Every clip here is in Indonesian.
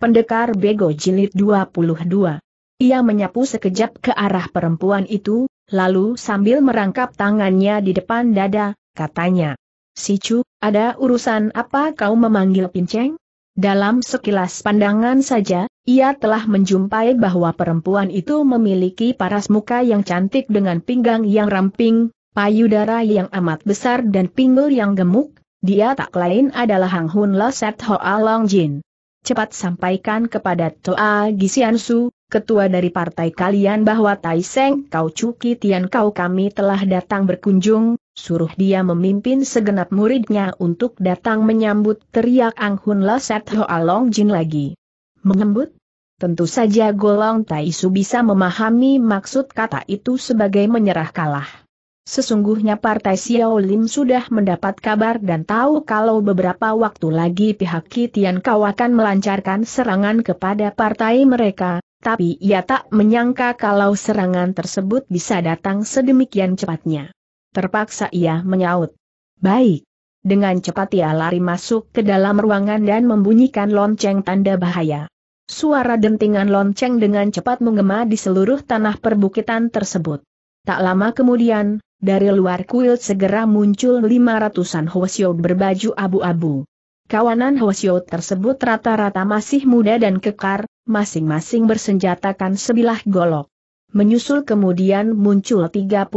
Pendekar Bego Jilid 22 Ia menyapu sekejap ke arah perempuan itu, lalu sambil merangkap tangannya di depan dada, katanya. Si Cu, ada urusan apa kau memanggil Pinceng? Dalam sekilas pandangan saja, ia telah menjumpai bahwa perempuan itu memiliki paras muka yang cantik dengan pinggang yang ramping, payudara yang amat besar dan pinggul yang gemuk, dia tak lain adalah Hang Hun Set Hoa Long Jin. Cepat sampaikan kepada Toa Gisiansu, ketua dari partai kalian bahwa Tai Seng Kau Cuki Tian Kau kami telah datang berkunjung, suruh dia memimpin segenap muridnya untuk datang menyambut teriak Ang Hun Set Hoa Long Jin lagi. Menyambut? Tentu saja Golong Tai Su bisa memahami maksud kata itu sebagai menyerah kalah. Sesungguhnya Partai Xiao Lim sudah mendapat kabar dan tahu kalau beberapa waktu lagi pihak Kitian Kau akan melancarkan serangan kepada partai mereka, tapi ia tak menyangka kalau serangan tersebut bisa datang sedemikian cepatnya. Terpaksa ia menyaut. Baik. Dengan cepat ia lari masuk ke dalam ruangan dan membunyikan lonceng tanda bahaya. Suara dentingan lonceng dengan cepat menggema di seluruh tanah perbukitan tersebut. Tak lama kemudian, dari luar kuil segera muncul lima ratusan Hwasyo berbaju abu-abu. Kawanan Hwasyo tersebut rata-rata masih muda dan kekar, masing-masing bersenjatakan sebilah golok. Menyusul kemudian muncul 36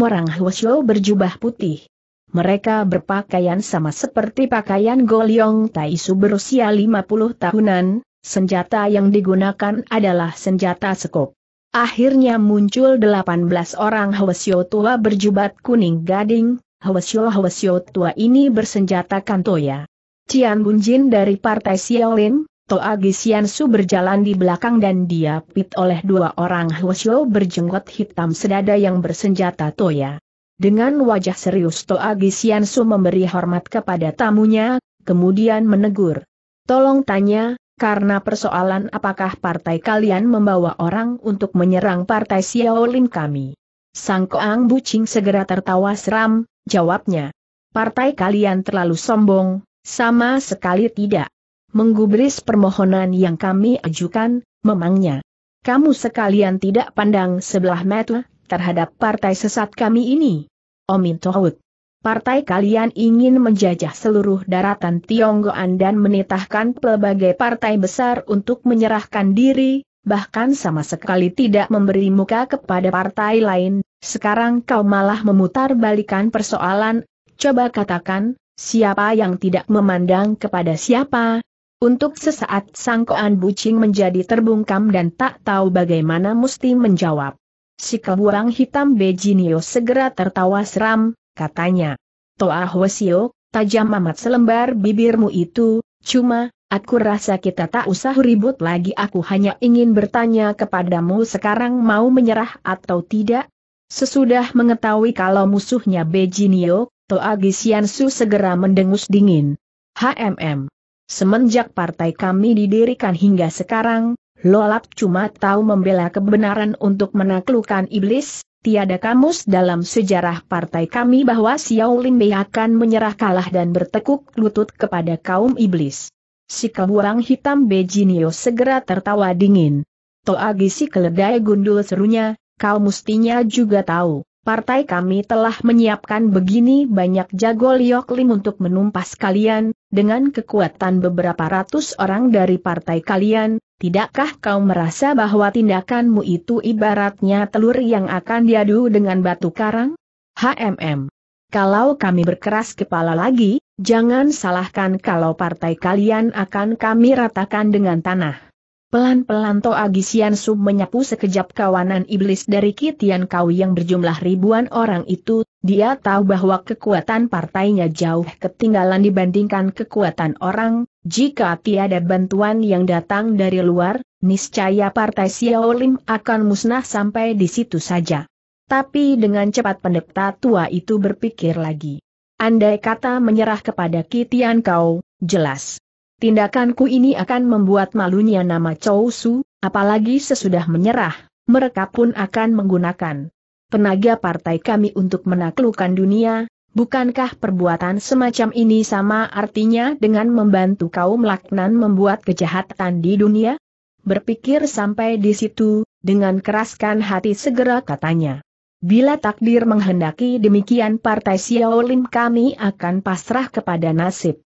orang Hwasyo berjubah putih. Mereka berpakaian sama seperti pakaian Golyong Taisu berusia 50 tahunan, senjata yang digunakan adalah senjata sekop. Akhirnya muncul 18 orang Hwasyo tua berjubat kuning gading, Hwasyo-Hwasyo tua ini bersenjata kantoya. Cian Bunjin dari Partai Xiaolin, Toa Su berjalan di belakang dan dia pit oleh dua orang Hwasyo berjenggot hitam sedada yang bersenjata toya. Dengan wajah serius Toa Su memberi hormat kepada tamunya, kemudian menegur. Tolong tanya, karena persoalan apakah partai kalian membawa orang untuk menyerang partai Xiaolin kami. Sang Koang Bucing segera tertawa seram, jawabnya. Partai kalian terlalu sombong, sama sekali tidak. Menggubris permohonan yang kami ajukan, memangnya. Kamu sekalian tidak pandang sebelah mata terhadap partai sesat kami ini. Omin Tohut partai kalian ingin menjajah seluruh daratan Tionggoan dan menitahkan pelbagai partai besar untuk menyerahkan diri, bahkan sama sekali tidak memberi muka kepada partai lain, sekarang kau malah memutar balikan persoalan, coba katakan, siapa yang tidak memandang kepada siapa? Untuk sesaat sangkoan bucing menjadi terbungkam dan tak tahu bagaimana mesti menjawab. Si kebuang hitam Bejinio segera tertawa seram, katanya. Toa Hwasyo, tajam amat selembar bibirmu itu, cuma, aku rasa kita tak usah ribut lagi aku hanya ingin bertanya kepadamu sekarang mau menyerah atau tidak? Sesudah mengetahui kalau musuhnya Bejinio, Toa Gisiansu segera mendengus dingin. HMM. Semenjak partai kami didirikan hingga sekarang, Lolap cuma tahu membela kebenaran untuk menaklukkan iblis, Tiada kamus dalam sejarah partai kami bahwa Xiao Lin Bei akan menyerah kalah dan bertekuk lutut kepada kaum iblis. Si kebuang hitam Bejinio segera tertawa dingin. Toa Gisi keledai gundul serunya, kau mestinya juga tahu, partai kami telah menyiapkan begini banyak jago liok lim untuk menumpas kalian, dengan kekuatan beberapa ratus orang dari partai kalian, Tidakkah kau merasa bahwa tindakanmu itu ibaratnya telur yang akan diadu dengan batu karang? HMM. Kalau kami berkeras kepala lagi, jangan salahkan kalau partai kalian akan kami ratakan dengan tanah. Pelan-pelan Toa Gisiansu menyapu sekejap kawanan iblis dari Kitian Kau yang berjumlah ribuan orang itu, dia tahu bahwa kekuatan partainya jauh ketinggalan dibandingkan kekuatan orang, jika tiada bantuan yang datang dari luar, niscaya partai Xiao Lim akan musnah sampai di situ saja. Tapi dengan cepat pendeta tua itu berpikir lagi. Andai kata menyerah kepada Kitian Kau, jelas Tindakanku ini akan membuat malunya nama Chow Su, apalagi sesudah menyerah, mereka pun akan menggunakan tenaga partai kami untuk menaklukkan dunia, Bukankah perbuatan semacam ini sama artinya dengan membantu kaum laknan membuat kejahatan di dunia? Berpikir sampai di situ, dengan keraskan hati segera katanya. Bila takdir menghendaki demikian partai Xiaolim kami akan pasrah kepada nasib.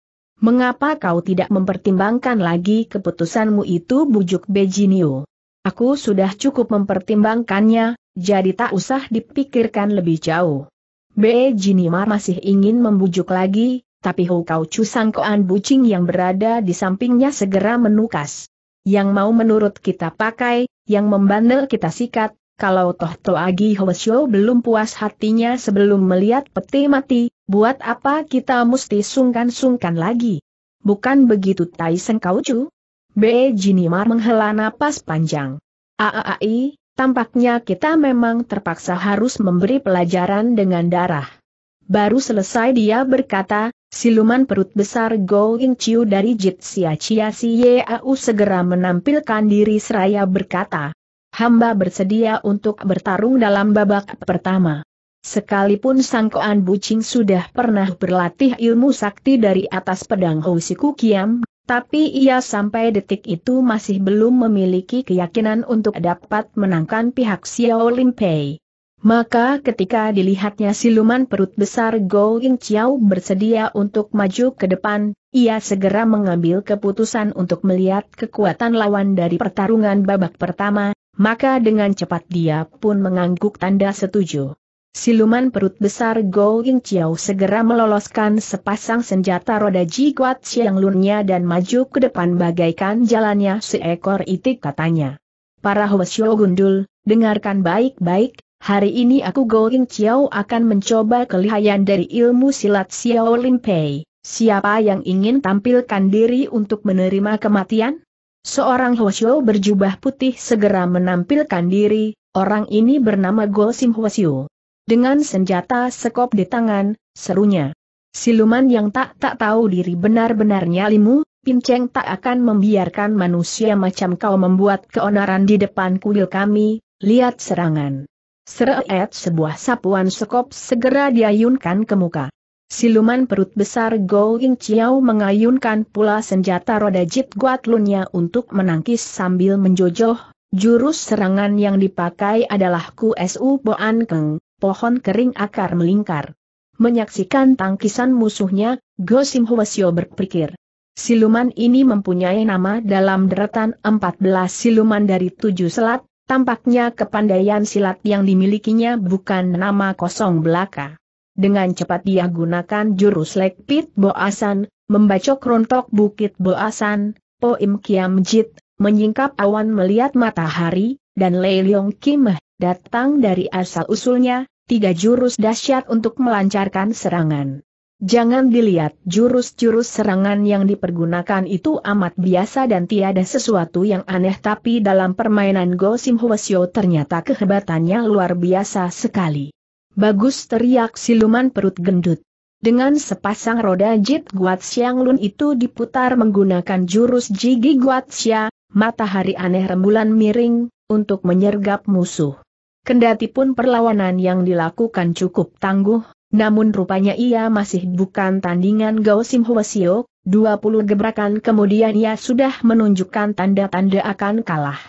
Mengapa kau tidak mempertimbangkan lagi keputusanmu itu bujuk Bejinio? Aku sudah cukup mempertimbangkannya, jadi tak usah dipikirkan lebih jauh. B. Jinimar masih ingin membujuk lagi, tapi Hukau Cusang Koan Bucing yang berada di sampingnya segera menukas. Yang mau menurut kita pakai, yang membandel kita sikat, kalau toh Toagi Hwasyo belum puas hatinya sebelum melihat peti mati, buat apa kita mesti sungkan-sungkan lagi? Bukan begitu Tai Sengkaucu? B. Jinimar menghela napas panjang. Aaai, Tampaknya kita memang terpaksa harus memberi pelajaran dengan darah. Baru selesai dia berkata, siluman perut besar Go Ying Chiu dari Jit Sia Chia Si Yau segera menampilkan diri seraya berkata, hamba bersedia untuk bertarung dalam babak pertama. Sekalipun Sang Koan Bucing sudah pernah berlatih ilmu sakti dari atas pedang Housiku Kiam, tapi ia sampai detik itu masih belum memiliki keyakinan untuk dapat menangkan pihak Xiao Limpei. Maka ketika dilihatnya siluman perut besar Go Ying Chiao bersedia untuk maju ke depan, ia segera mengambil keputusan untuk melihat kekuatan lawan dari pertarungan babak pertama, maka dengan cepat dia pun mengangguk tanda setuju. Siluman perut besar Go Ying Chiao segera meloloskan sepasang senjata roda Jiguat Siang Lunnya dan maju ke depan bagaikan jalannya seekor itik katanya. Para Hwasyo Gundul, dengarkan baik-baik, hari ini aku Go Ying Chiao akan mencoba kelihayan dari ilmu silat Xiao Pei. Siapa yang ingin tampilkan diri untuk menerima kematian? Seorang Hwasyo berjubah putih segera menampilkan diri, orang ini bernama Go Sim Hwasyo. Dengan senjata sekop di tangan, serunya. Siluman yang tak tak tahu diri benar-benarnya limu, pinceng tak akan membiarkan manusia macam kau membuat keonaran di depan kuil kami, lihat serangan. Seret sebuah sapuan sekop segera diayunkan ke muka. Siluman perut besar Go Ying Chiao mengayunkan pula senjata roda jit guatlunnya untuk menangkis sambil menjojoh, jurus serangan yang dipakai adalah Ku Su Boan Keng, pohon kering akar melingkar. Menyaksikan tangkisan musuhnya, Gosim Hwasyo berpikir. Siluman ini mempunyai nama dalam deretan 14 siluman dari tujuh selat, tampaknya kepandaian silat yang dimilikinya bukan nama kosong belaka. Dengan cepat dia gunakan jurus lekpit boasan, membacok rontok bukit boasan, poim kiam jit, menyingkap awan melihat matahari, dan Leiliong Kim datang dari asal-usulnya, tiga jurus dahsyat untuk melancarkan serangan. Jangan dilihat jurus-jurus serangan yang dipergunakan itu amat biasa dan tiada sesuatu yang aneh tapi dalam permainan Go Sim Hwasyo ternyata kehebatannya luar biasa sekali. Bagus teriak siluman perut gendut. Dengan sepasang roda Jit Guat Siang Lun itu diputar menggunakan jurus Jigi Guat Xia, matahari aneh rembulan miring, untuk menyergap musuh. Kendati pun perlawanan yang dilakukan cukup tangguh, namun rupanya ia masih bukan tandingan Gao Sim Hwasyo, 20 gebrakan kemudian ia sudah menunjukkan tanda-tanda akan kalah.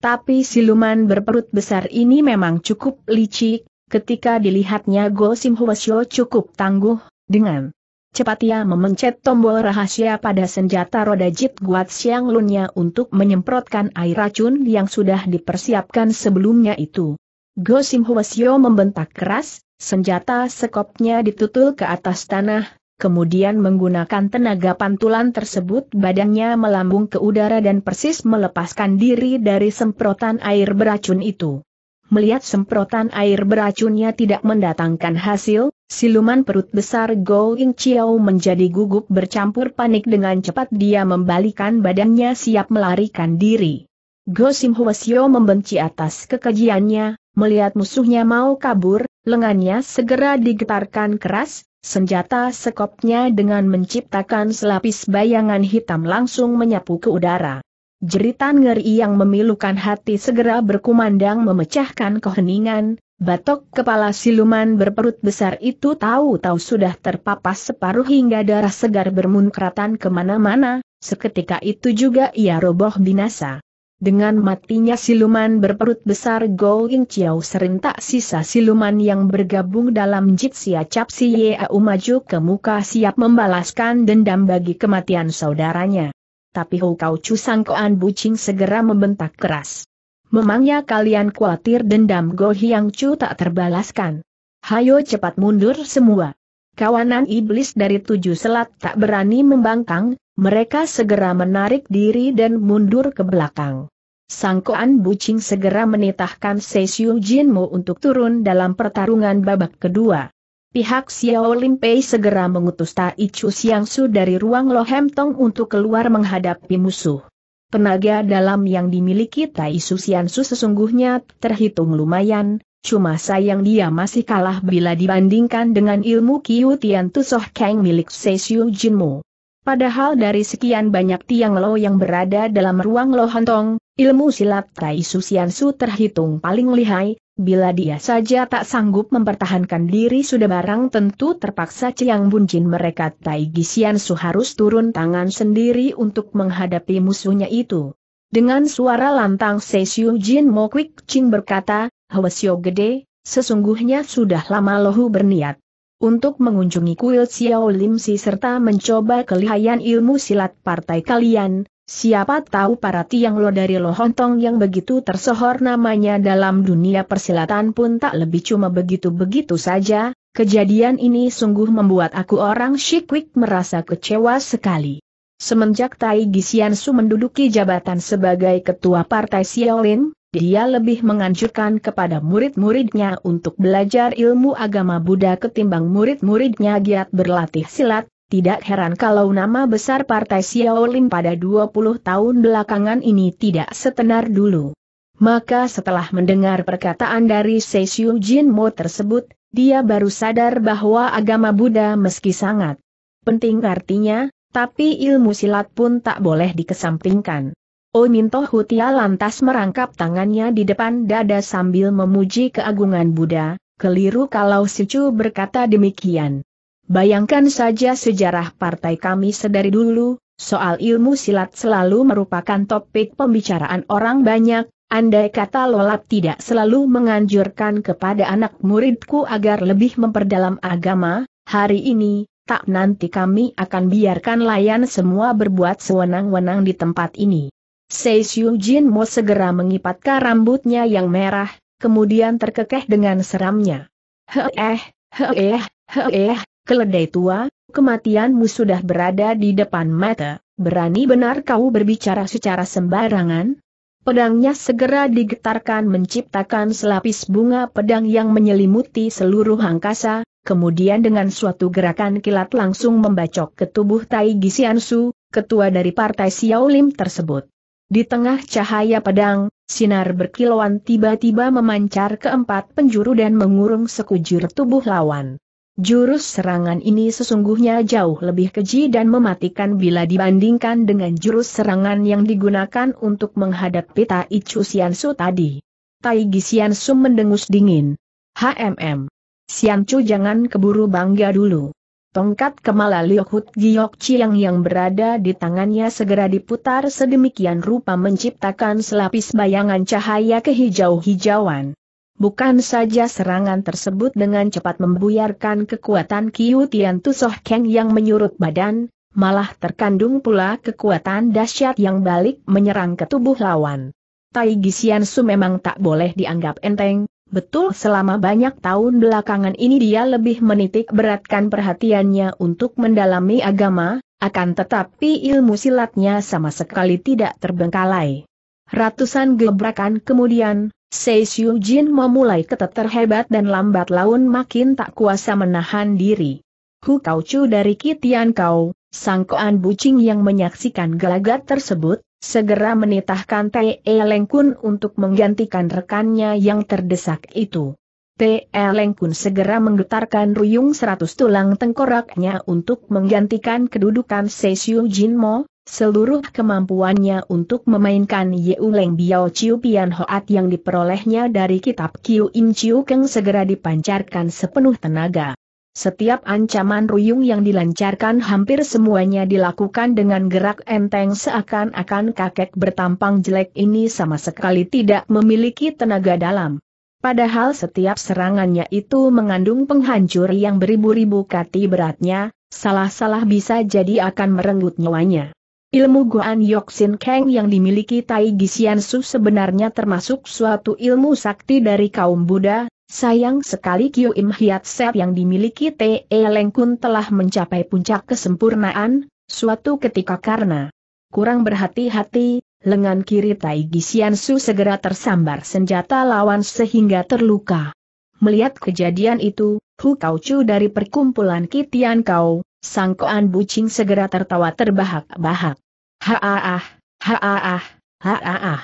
Tapi siluman berperut besar ini memang cukup licik, ketika dilihatnya Go Sim Hwasyo cukup tangguh, dengan cepat ia memencet tombol rahasia pada senjata roda Jit Guat Siang Lunnya untuk menyemprotkan air racun yang sudah dipersiapkan sebelumnya itu. Gosim Hwasyo membentak keras, senjata sekopnya ditutul ke atas tanah, kemudian menggunakan tenaga pantulan tersebut badannya melambung ke udara dan persis melepaskan diri dari semprotan air beracun itu. Melihat semprotan air beracunnya tidak mendatangkan hasil, siluman perut besar Go Ying Chiao menjadi gugup bercampur panik dengan cepat dia membalikan badannya siap melarikan diri. Go Sim Hwasyo membenci atas kekejiannya, Melihat musuhnya mau kabur, lengannya segera digetarkan keras, senjata sekopnya dengan menciptakan selapis bayangan hitam langsung menyapu ke udara. Jeritan ngeri yang memilukan hati segera berkumandang memecahkan keheningan, batok kepala siluman berperut besar itu tahu-tahu sudah terpapas separuh hingga darah segar bermunkratan ke mana-mana, seketika itu juga ia roboh binasa. Dengan matinya siluman berperut besar Go Ying Chiao serentak sisa siluman yang bergabung dalam Jitsia Cap Si Yau maju ke muka siap membalaskan dendam bagi kematian saudaranya. Tapi Hukau Chu Sangkoan Bucing segera membentak keras. Memangnya kalian khawatir dendam Go Hiang Chu tak terbalaskan? Hayo cepat mundur semua. Kawanan iblis dari tujuh selat tak berani membangkang, mereka segera menarik diri dan mundur ke belakang. Sangkoan Bucing segera menitahkan Sesiu Jinmo untuk turun dalam pertarungan babak kedua. Pihak Xiao Limpei segera mengutus Tai Chu Siang Su dari ruang Lohem Tong untuk keluar menghadapi musuh. Tenaga dalam yang dimiliki Tai Susiansu sesungguhnya terhitung lumayan, cuma sayang dia masih kalah bila dibandingkan dengan ilmu Kiu Tian Tusoh Kang milik Sesiu Jinmu. Padahal dari sekian banyak tiang lo yang berada dalam ruang lo hantong, ilmu silat Tai Susiansu terhitung paling lihai, bila dia saja tak sanggup mempertahankan diri sudah barang tentu terpaksa Ciang Bunjin mereka Tai Gisiansu harus turun tangan sendiri untuk menghadapi musuhnya itu. Dengan suara lantang Sesiu Jin Mo Kwik Ching berkata, Hwasyo gede, sesungguhnya sudah lama lohu berniat untuk mengunjungi kuil Xiao Lim Si serta mencoba kelihayan ilmu silat partai kalian, siapa tahu para tiang lo dari Lohontong yang begitu tersohor namanya dalam dunia persilatan pun tak lebih cuma begitu-begitu saja, kejadian ini sungguh membuat aku orang Shikwik merasa kecewa sekali. Semenjak Tai Gisiansu menduduki jabatan sebagai ketua partai Xiao Lim, dia lebih menganjurkan kepada murid-muridnya untuk belajar ilmu agama Buddha ketimbang murid-muridnya giat berlatih silat, tidak heran kalau nama besar Partai Xiaolin pada 20 tahun belakangan ini tidak setenar dulu. Maka setelah mendengar perkataan dari Seishu Jinmo tersebut, dia baru sadar bahwa agama Buddha meski sangat penting artinya, tapi ilmu silat pun tak boleh dikesampingkan. Oh Minto Hutia lantas merangkap tangannya di depan dada sambil memuji keagungan Buddha, keliru kalau Sicu berkata demikian. Bayangkan saja sejarah partai kami sedari dulu, soal ilmu silat selalu merupakan topik pembicaraan orang banyak, andai kata Lolap tidak selalu menganjurkan kepada anak muridku agar lebih memperdalam agama, hari ini, tak nanti kami akan biarkan layan semua berbuat sewenang-wenang di tempat ini. Seisiu Jin Mo segera mengipatkan rambutnya yang merah, kemudian terkekeh dengan seramnya. Heeh, heeh, heeh, keledai tua, kematianmu sudah berada di depan mata, berani benar kau berbicara secara sembarangan? Pedangnya segera digetarkan menciptakan selapis bunga pedang yang menyelimuti seluruh angkasa, kemudian dengan suatu gerakan kilat langsung membacok ke tubuh Tai Gisiansu, ketua dari partai Xiao Lim tersebut. Di tengah cahaya pedang, sinar berkilauan tiba-tiba memancar ke empat penjuru dan mengurung sekujur tubuh lawan. Jurus serangan ini sesungguhnya jauh lebih keji dan mematikan bila dibandingkan dengan jurus serangan yang digunakan untuk menghadapi Tai Chu Siansu tadi. Tai Gisiansu mendengus dingin. HMM. Siancu jangan keburu bangga dulu. Tongkat kemala Liok Giok Chiang yang berada di tangannya segera diputar sedemikian rupa menciptakan selapis bayangan cahaya kehijau-hijauan. Bukan saja serangan tersebut dengan cepat membuyarkan kekuatan Kiu Tian Tusoh Keng yang menyurut badan, malah terkandung pula kekuatan dahsyat yang balik menyerang ke tubuh lawan. Tai Gisian Su memang tak boleh dianggap enteng, Betul selama banyak tahun belakangan ini dia lebih menitik beratkan perhatiannya untuk mendalami agama, akan tetapi ilmu silatnya sama sekali tidak terbengkalai. Ratusan gebrakan kemudian, Sei Xiu Jin memulai keteter hebat dan lambat laun makin tak kuasa menahan diri. Hu Kau Chu dari Kitian Kau, sangkoan bucing yang menyaksikan gelagat tersebut, segera menitahkan T.E. Lengkun untuk menggantikan rekannya yang terdesak itu. T.E. Lengkun segera menggetarkan ruyung seratus tulang tengkoraknya untuk menggantikan kedudukan Sesiu Jinmo, seluruh kemampuannya untuk memainkan Yeu Leng Biao Chiu Pian Hoat yang diperolehnya dari kitab Kiu Im Chiu Keng segera dipancarkan sepenuh tenaga. Setiap ancaman ruyung yang dilancarkan hampir semuanya dilakukan dengan gerak enteng seakan-akan kakek bertampang jelek ini sama sekali tidak memiliki tenaga dalam. Padahal setiap serangannya itu mengandung penghancur yang beribu-ribu kati beratnya, salah-salah bisa jadi akan merenggut nyawanya. Ilmu Guan Yok Sin Kang yang dimiliki Tai Gisian Su sebenarnya termasuk suatu ilmu sakti dari kaum Buddha, Sayang sekali Kyo Im Hiat Set yang dimiliki Te Leng Kun telah mencapai puncak kesempurnaan, suatu ketika karena kurang berhati-hati, lengan kiri Tai Gisian Su segera tersambar senjata lawan sehingga terluka. Melihat kejadian itu, Hu Kau Chu dari perkumpulan Kitian Kau, Sangkoan Bucing segera tertawa terbahak-bahak. Ha-ah, ha-ah, ha-ah.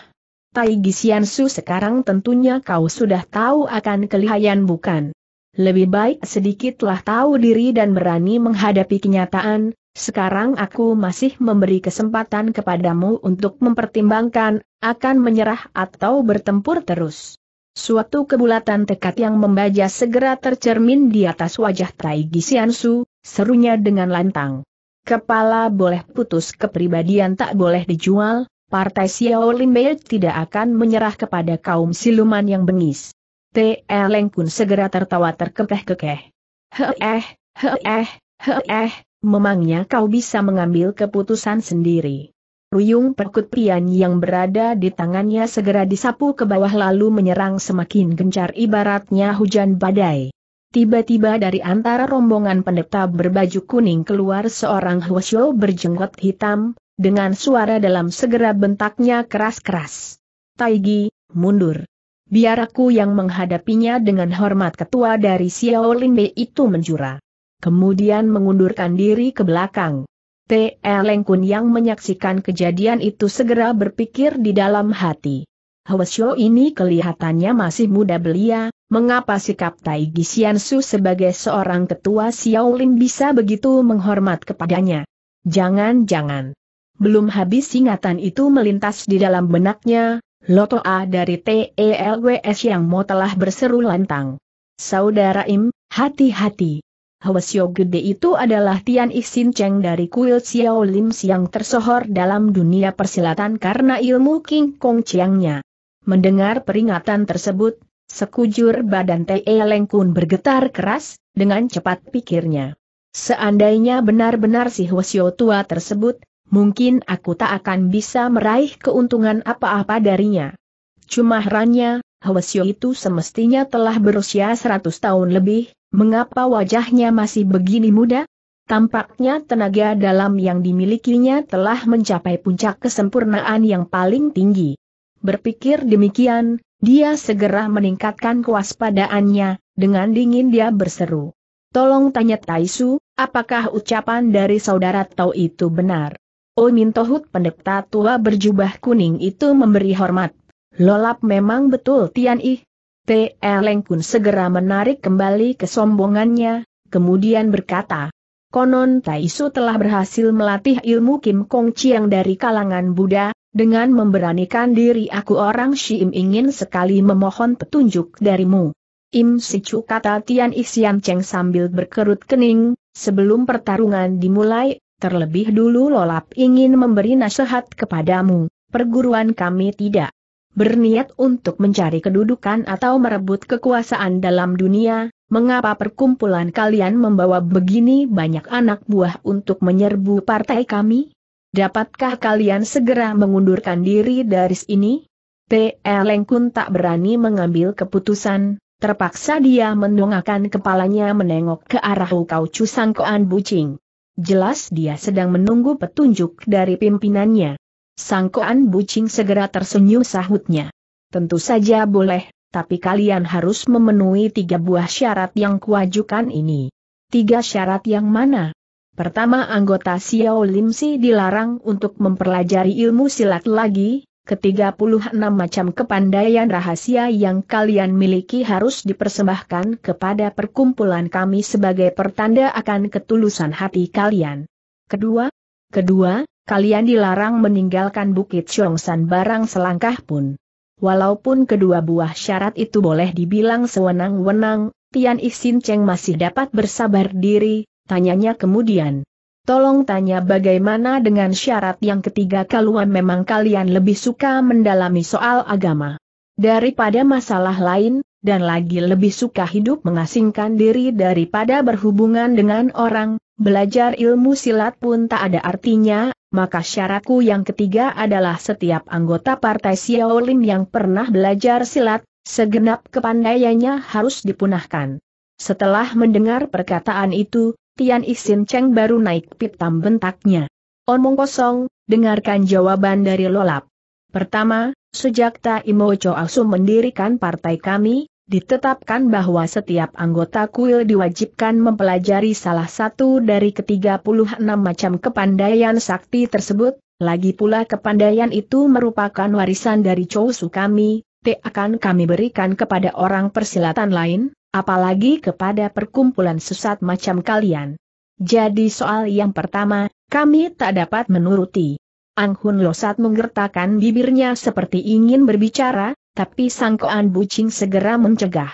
Tai Gisian Su sekarang tentunya kau sudah tahu akan kelihayan bukan? Lebih baik sedikitlah tahu diri dan berani menghadapi kenyataan, sekarang aku masih memberi kesempatan kepadamu untuk mempertimbangkan, akan menyerah atau bertempur terus. Suatu kebulatan tekad yang membaja segera tercermin di atas wajah Tai Gisian Su, serunya dengan lantang. Kepala boleh putus kepribadian tak boleh dijual, Partai Xiao Limbe tidak akan menyerah kepada kaum siluman yang bengis. T. Pun segera tertawa terkekeh-kekeh. Heeh, heeh, heeh, memangnya kau bisa mengambil keputusan sendiri. Ruyung perkut pian yang berada di tangannya segera disapu ke bawah lalu menyerang semakin gencar ibaratnya hujan badai. Tiba-tiba dari antara rombongan pendeta berbaju kuning keluar seorang Hwasyo berjenggot hitam, dengan suara dalam segera bentaknya keras-keras. Taigi, mundur. Biar aku yang menghadapinya dengan hormat ketua dari Xiao Linbe itu menjura. Kemudian mengundurkan diri ke belakang. T. Leng Kun yang menyaksikan kejadian itu segera berpikir di dalam hati. Hwasyo ini kelihatannya masih muda belia, mengapa sikap Tai Su sebagai seorang ketua Xiao Lin bisa begitu menghormat kepadanya? Jangan-jangan. Belum habis ingatan itu melintas di dalam benaknya, Loto A dari TELWS yang mau telah berseru lantang. Saudara Im, hati-hati. Hwasyo gede itu adalah Tian Isin Cheng dari kuil Xiao Lim yang tersohor dalam dunia persilatan karena ilmu King Kong Chiangnya. Mendengar peringatan tersebut, sekujur badan Te Leng Kun bergetar keras, dengan cepat pikirnya. Seandainya benar-benar si Hwasyo tua tersebut, mungkin aku tak akan bisa meraih keuntungan apa-apa darinya. Cuma herannya, Hwasyo itu semestinya telah berusia 100 tahun lebih, mengapa wajahnya masih begini muda? Tampaknya tenaga dalam yang dimilikinya telah mencapai puncak kesempurnaan yang paling tinggi. Berpikir demikian, dia segera meningkatkan kewaspadaannya, dengan dingin dia berseru. Tolong tanya Taisu, apakah ucapan dari saudara Tau itu benar? Oh Mintohut pendeta tua berjubah kuning itu memberi hormat. Lolap memang betul Tian Ih. T. Leng pun segera menarik kembali kesombongannya, kemudian berkata, Konon Taisu telah berhasil melatih ilmu Kim Kong Chiang dari kalangan Buddha, dengan memberanikan diri aku orang Shim ingin sekali memohon petunjuk darimu. Im Sicu kata Tian Isian Cheng sambil berkerut kening, sebelum pertarungan dimulai, Terlebih dulu Lolap ingin memberi nasihat kepadamu, perguruan kami tidak berniat untuk mencari kedudukan atau merebut kekuasaan dalam dunia, mengapa perkumpulan kalian membawa begini banyak anak buah untuk menyerbu partai kami? Dapatkah kalian segera mengundurkan diri dari sini? T. Lengkun tak berani mengambil keputusan, terpaksa dia mendongakkan kepalanya menengok ke arah Ukau Cusangkoan Bucing. Jelas dia sedang menunggu petunjuk dari pimpinannya. Sangkoan Bucing segera tersenyum sahutnya. Tentu saja boleh, tapi kalian harus memenuhi tiga buah syarat yang kuajukan ini. Tiga syarat yang mana? Pertama anggota Xiao Lim Si dilarang untuk mempelajari ilmu silat lagi, ke-36 macam kepandaian rahasia yang kalian miliki harus dipersembahkan kepada perkumpulan kami sebagai pertanda akan ketulusan hati kalian. Kedua, kedua, kalian dilarang meninggalkan Bukit Chongsan barang selangkah pun. Walaupun kedua buah syarat itu boleh dibilang sewenang-wenang, Tian Isin Cheng masih dapat bersabar diri, tanyanya kemudian. Tolong tanya bagaimana dengan syarat yang ketiga kalau memang kalian lebih suka mendalami soal agama. Daripada masalah lain, dan lagi lebih suka hidup mengasingkan diri daripada berhubungan dengan orang, belajar ilmu silat pun tak ada artinya, maka syaratku yang ketiga adalah setiap anggota partai Xiaolin yang pernah belajar silat, Segenap kepandaiannya harus dipunahkan. Setelah mendengar perkataan itu, Tian Isin Cheng baru naik pitam bentaknya. Omong kosong, dengarkan jawaban dari Lolap. Pertama, sejak Ta Imo Asu mendirikan partai kami, ditetapkan bahwa setiap anggota kuil diwajibkan mempelajari salah satu dari ke-36 macam kepandaian sakti tersebut, lagi pula kepandaian itu merupakan warisan dari Chousu kami, T akan kami berikan kepada orang persilatan lain, apalagi kepada perkumpulan sesat macam kalian. Jadi soal yang pertama, kami tak dapat menuruti. Ang Hun Losat menggertakkan bibirnya seperti ingin berbicara, tapi sangkoan bucing segera mencegah.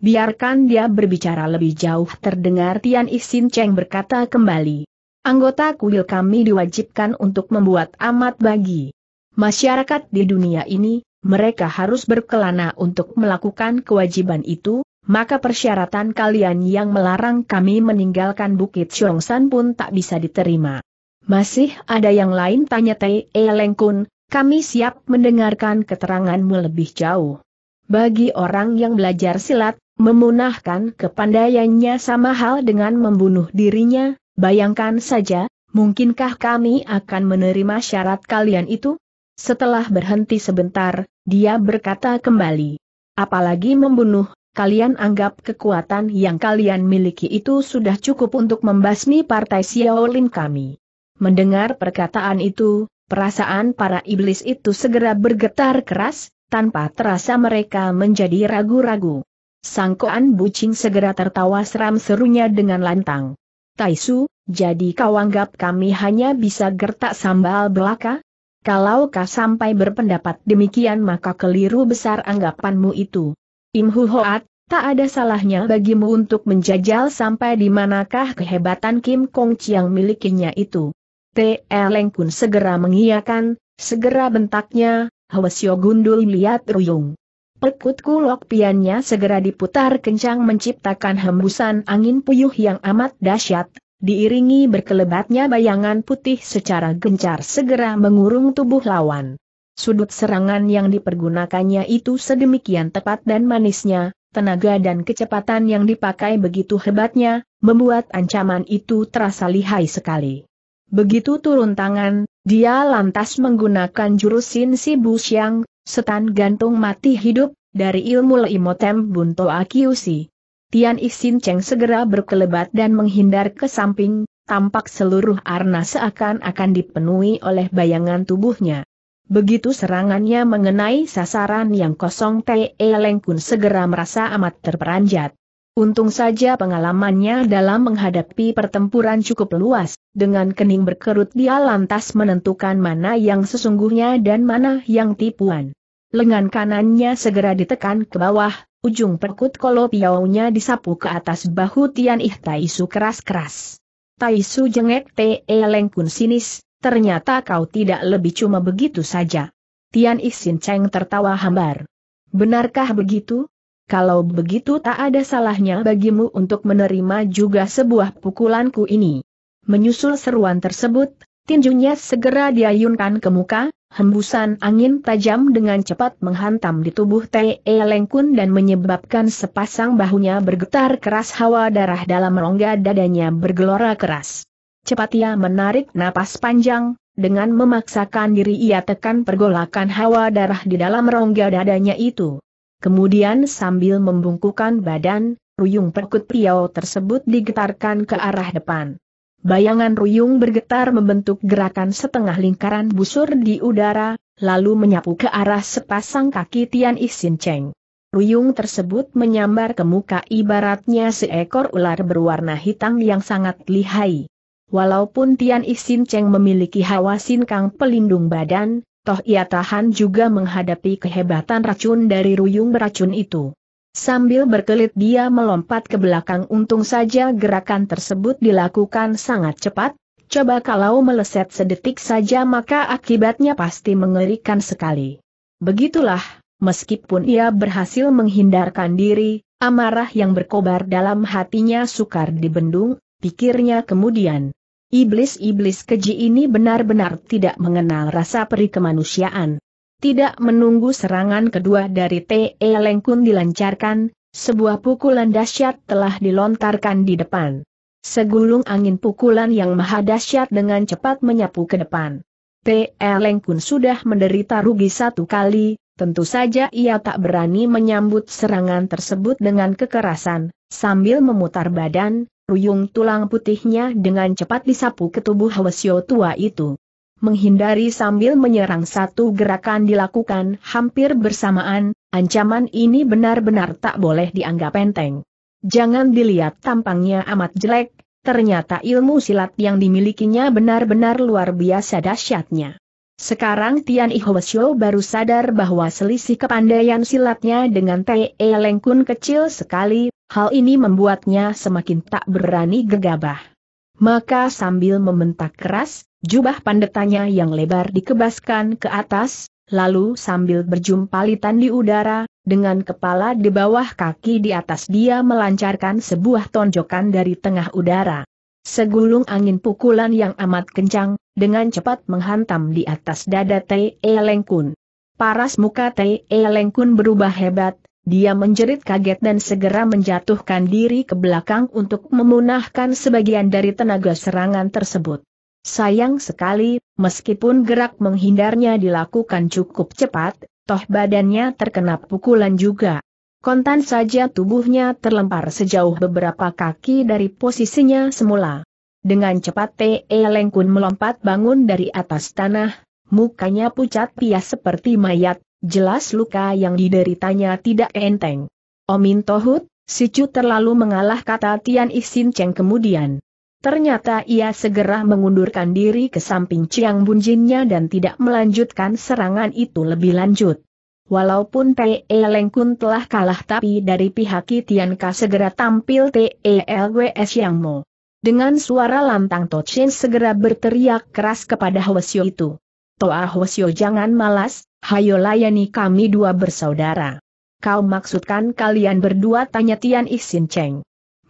Biarkan dia berbicara lebih jauh terdengar Tian Isin Cheng berkata kembali. Anggota kuil kami diwajibkan untuk membuat amat bagi masyarakat di dunia ini, mereka harus berkelana untuk melakukan kewajiban itu, maka persyaratan kalian yang melarang kami meninggalkan Bukit Chongsan pun tak bisa diterima. Masih ada yang lain tanya Tei E Lengkun, kami siap mendengarkan keteranganmu lebih jauh. Bagi orang yang belajar silat, memunahkan kepandaiannya sama hal dengan membunuh dirinya, bayangkan saja, mungkinkah kami akan menerima syarat kalian itu? Setelah berhenti sebentar, dia berkata kembali. Apalagi membunuh, kalian anggap kekuatan yang kalian miliki itu sudah cukup untuk membasmi partai Xiaolin kami. Mendengar perkataan itu, perasaan para iblis itu segera bergetar keras, tanpa terasa mereka menjadi ragu-ragu. Sangkoan bucing segera tertawa seram serunya dengan lantang. Taisu, jadi kau anggap kami hanya bisa gertak sambal belaka? Kalau kau sampai berpendapat demikian maka keliru besar anggapanmu itu. Im Hu Hoat, tak ada salahnya bagimu untuk menjajal sampai di manakah kehebatan Kim Kong Chiang milikinya itu. T. Leng pun segera mengiyakan, segera bentaknya, Hwasyo gundul lihat Ruyung. Pekut kulok piannya segera diputar kencang menciptakan hembusan angin puyuh yang amat dahsyat, diiringi berkelebatnya bayangan putih secara gencar segera mengurung tubuh lawan. Sudut serangan yang dipergunakannya itu sedemikian tepat dan manisnya, tenaga dan kecepatan yang dipakai begitu hebatnya, membuat ancaman itu terasa lihai sekali. Begitu turun tangan, dia lantas menggunakan jurus Sin Si Bu Xiang, setan gantung mati hidup, dari ilmu Leimotem Bunto Akiusi. Tian Isin Cheng segera berkelebat dan menghindar ke samping, tampak seluruh arna seakan-akan dipenuhi oleh bayangan tubuhnya. Begitu serangannya mengenai sasaran yang kosong Te Leng pun segera merasa amat terperanjat. Untung saja pengalamannya dalam menghadapi pertempuran cukup luas, dengan kening berkerut dia lantas menentukan mana yang sesungguhnya dan mana yang tipuan. Lengan kanannya segera ditekan ke bawah, Ujung perkut kolopiaunya disapu ke atas bahu Tian Ih Taisu keras-keras. Taisu jengek Te Leng pun sinis, ternyata kau tidak lebih cuma begitu saja. Tian Ih Sin Cheng tertawa hambar. Benarkah begitu? Kalau begitu tak ada salahnya bagimu untuk menerima juga sebuah pukulanku ini. Menyusul seruan tersebut, tinjunya segera diayunkan ke muka, Hembusan angin tajam dengan cepat menghantam di tubuh Te Lengkun dan menyebabkan sepasang bahunya bergetar keras hawa darah dalam rongga dadanya bergelora keras. Cepat ia menarik napas panjang, dengan memaksakan diri ia tekan pergolakan hawa darah di dalam rongga dadanya itu. Kemudian sambil membungkukan badan, ruyung perkut priau tersebut digetarkan ke arah depan. Bayangan ruyung bergetar membentuk gerakan setengah lingkaran busur di udara, lalu menyapu ke arah sepasang kaki Tian Isin Cheng. Ruyung tersebut menyambar ke muka ibaratnya seekor ular berwarna hitam yang sangat lihai. Walaupun Tian Isin Cheng memiliki hawa kang pelindung badan, toh ia tahan juga menghadapi kehebatan racun dari ruyung beracun itu. Sambil berkelit dia melompat ke belakang untung saja gerakan tersebut dilakukan sangat cepat, coba kalau meleset sedetik saja maka akibatnya pasti mengerikan sekali. Begitulah, meskipun ia berhasil menghindarkan diri, amarah yang berkobar dalam hatinya sukar dibendung, pikirnya kemudian. Iblis-iblis keji ini benar-benar tidak mengenal rasa peri kemanusiaan. Tidak menunggu serangan kedua dari T.E. Lengkun dilancarkan, sebuah pukulan dahsyat telah dilontarkan di depan. Segulung angin pukulan yang maha dahsyat dengan cepat menyapu ke depan. T.E. Lengkun sudah menderita rugi satu kali, tentu saja ia tak berani menyambut serangan tersebut dengan kekerasan, sambil memutar badan, ruyung tulang putihnya dengan cepat disapu ke tubuh Hwasyo tua itu. Menghindari sambil menyerang satu gerakan dilakukan hampir bersamaan, ancaman ini benar-benar tak boleh dianggap enteng. Jangan dilihat tampangnya amat jelek, ternyata ilmu silat yang dimilikinya benar-benar luar biasa dahsyatnya. Sekarang Tian Ihwasyo baru sadar bahwa selisih kepandaian silatnya dengan T.E. Lengkun kecil sekali, Hal ini membuatnya semakin tak berani gegabah. Maka sambil membentak keras, jubah pandetannya yang lebar dikebaskan ke atas, lalu sambil berjumpalitan di udara, dengan kepala di bawah kaki di atas dia melancarkan sebuah tonjokan dari tengah udara. Segulung angin pukulan yang amat kencang, dengan cepat menghantam di atas dada T.E. Lengkun. Paras muka T.E. Lengkun berubah hebat, dia menjerit kaget dan segera menjatuhkan diri ke belakang untuk memunahkan sebagian dari tenaga serangan tersebut. Sayang sekali, meskipun gerak menghindarnya dilakukan cukup cepat, toh badannya terkena pukulan juga. Kontan saja tubuhnya terlempar sejauh beberapa kaki dari posisinya semula. Dengan cepat T.E. Lengkun melompat bangun dari atas tanah, mukanya pucat pias seperti mayat, Jelas luka yang dideritanya tidak enteng. Omin Tohut, si Cu terlalu mengalah kata Tian Isin Cheng kemudian. Ternyata ia segera mengundurkan diri ke samping Chiang Bunjinnya dan tidak melanjutkan serangan itu lebih lanjut. Walaupun T.E. Lengkun telah kalah tapi dari pihak Tian Ka segera tampil T.E.L.W.S. Yang Mo. Dengan suara lantang Tochin segera berteriak keras kepada Hwasyo itu. Toa Hwasyo jangan malas, Hayo layani kami dua bersaudara. Kau maksudkan kalian berdua tanya Tian Isin Cheng.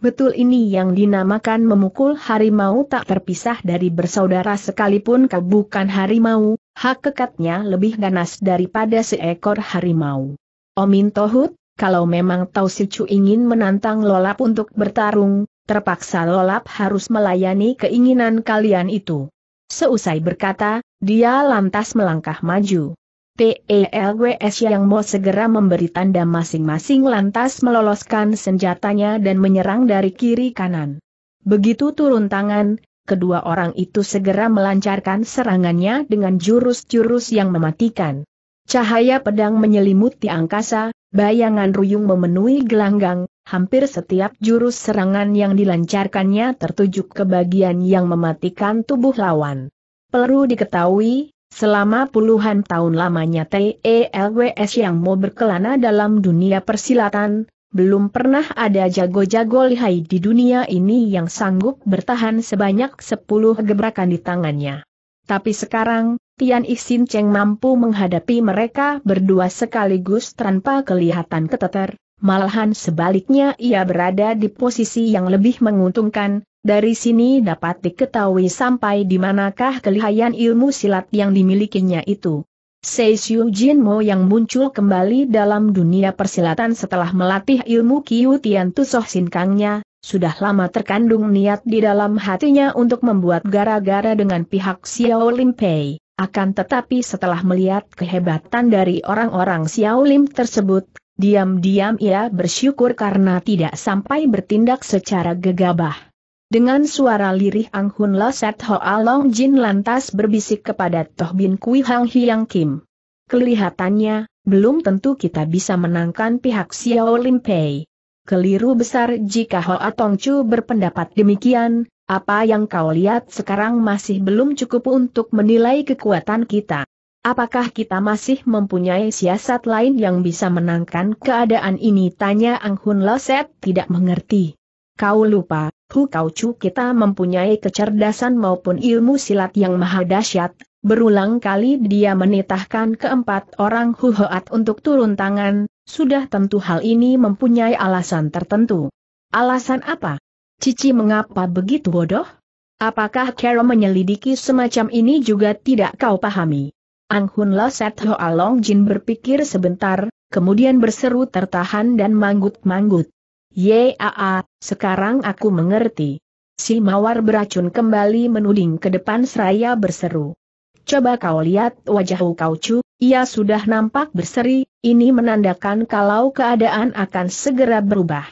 Betul ini yang dinamakan memukul harimau tak terpisah dari bersaudara sekalipun kau bukan harimau, hakikatnya lebih ganas daripada seekor harimau. Omin Tohut, kalau memang Tau Sicu ingin menantang Lolap untuk bertarung, terpaksa Lolap harus melayani keinginan kalian itu. Seusai berkata, dia lantas melangkah maju. TELWS yang mau segera memberi tanda masing-masing lantas meloloskan senjatanya dan menyerang dari kiri kanan. Begitu turun tangan, kedua orang itu segera melancarkan serangannya dengan jurus-jurus yang mematikan. Cahaya pedang menyelimuti angkasa, bayangan ruyung memenuhi gelanggang, hampir setiap jurus serangan yang dilancarkannya tertuju ke bagian yang mematikan tubuh lawan. Perlu diketahui, Selama puluhan tahun lamanya TELWS yang mau berkelana dalam dunia persilatan, belum pernah ada jago-jago lihai di dunia ini yang sanggup bertahan sebanyak sepuluh gebrakan di tangannya. Tapi sekarang, Tian Isin Cheng mampu menghadapi mereka berdua sekaligus tanpa kelihatan keteter, malahan sebaliknya ia berada di posisi yang lebih menguntungkan, dari sini dapat diketahui sampai di manakah kelihayan ilmu silat yang dimilikinya itu. Seisiu Jin Mo yang muncul kembali dalam dunia persilatan setelah melatih ilmu Kiu Tian Tusoh Sinkangnya, sudah lama terkandung niat di dalam hatinya untuk membuat gara-gara dengan pihak Xiao Lim Pei. Akan tetapi setelah melihat kehebatan dari orang-orang Xiao Lim tersebut, diam-diam ia bersyukur karena tidak sampai bertindak secara gegabah. Dengan suara lirih Ang Hun Set Hoa Long Jin lantas berbisik kepada Toh Bin Kui Hang Hiang Kim. Kelihatannya, belum tentu kita bisa menangkan pihak Xiao Lim Pei. Keliru besar jika Hoa Tong Chu berpendapat demikian, apa yang kau lihat sekarang masih belum cukup untuk menilai kekuatan kita. Apakah kita masih mempunyai siasat lain yang bisa menangkan keadaan ini? Tanya Ang Hun Loset tidak mengerti. Kau lupa, Hu Kau Chu kita mempunyai kecerdasan maupun ilmu silat yang maha dahsyat. Berulang kali dia menitahkan keempat orang Hu Hoat untuk turun tangan, sudah tentu hal ini mempunyai alasan tertentu. Alasan apa? Cici mengapa begitu bodoh? Apakah Carol menyelidiki semacam ini juga tidak kau pahami? Ang Hun Loset Hoa Long Jin berpikir sebentar, kemudian berseru tertahan dan manggut-manggut. Yaa, sekarang aku mengerti. Si Mawar beracun kembali menuding ke depan seraya berseru. Coba kau lihat wajah Kau ia sudah nampak berseri, ini menandakan kalau keadaan akan segera berubah.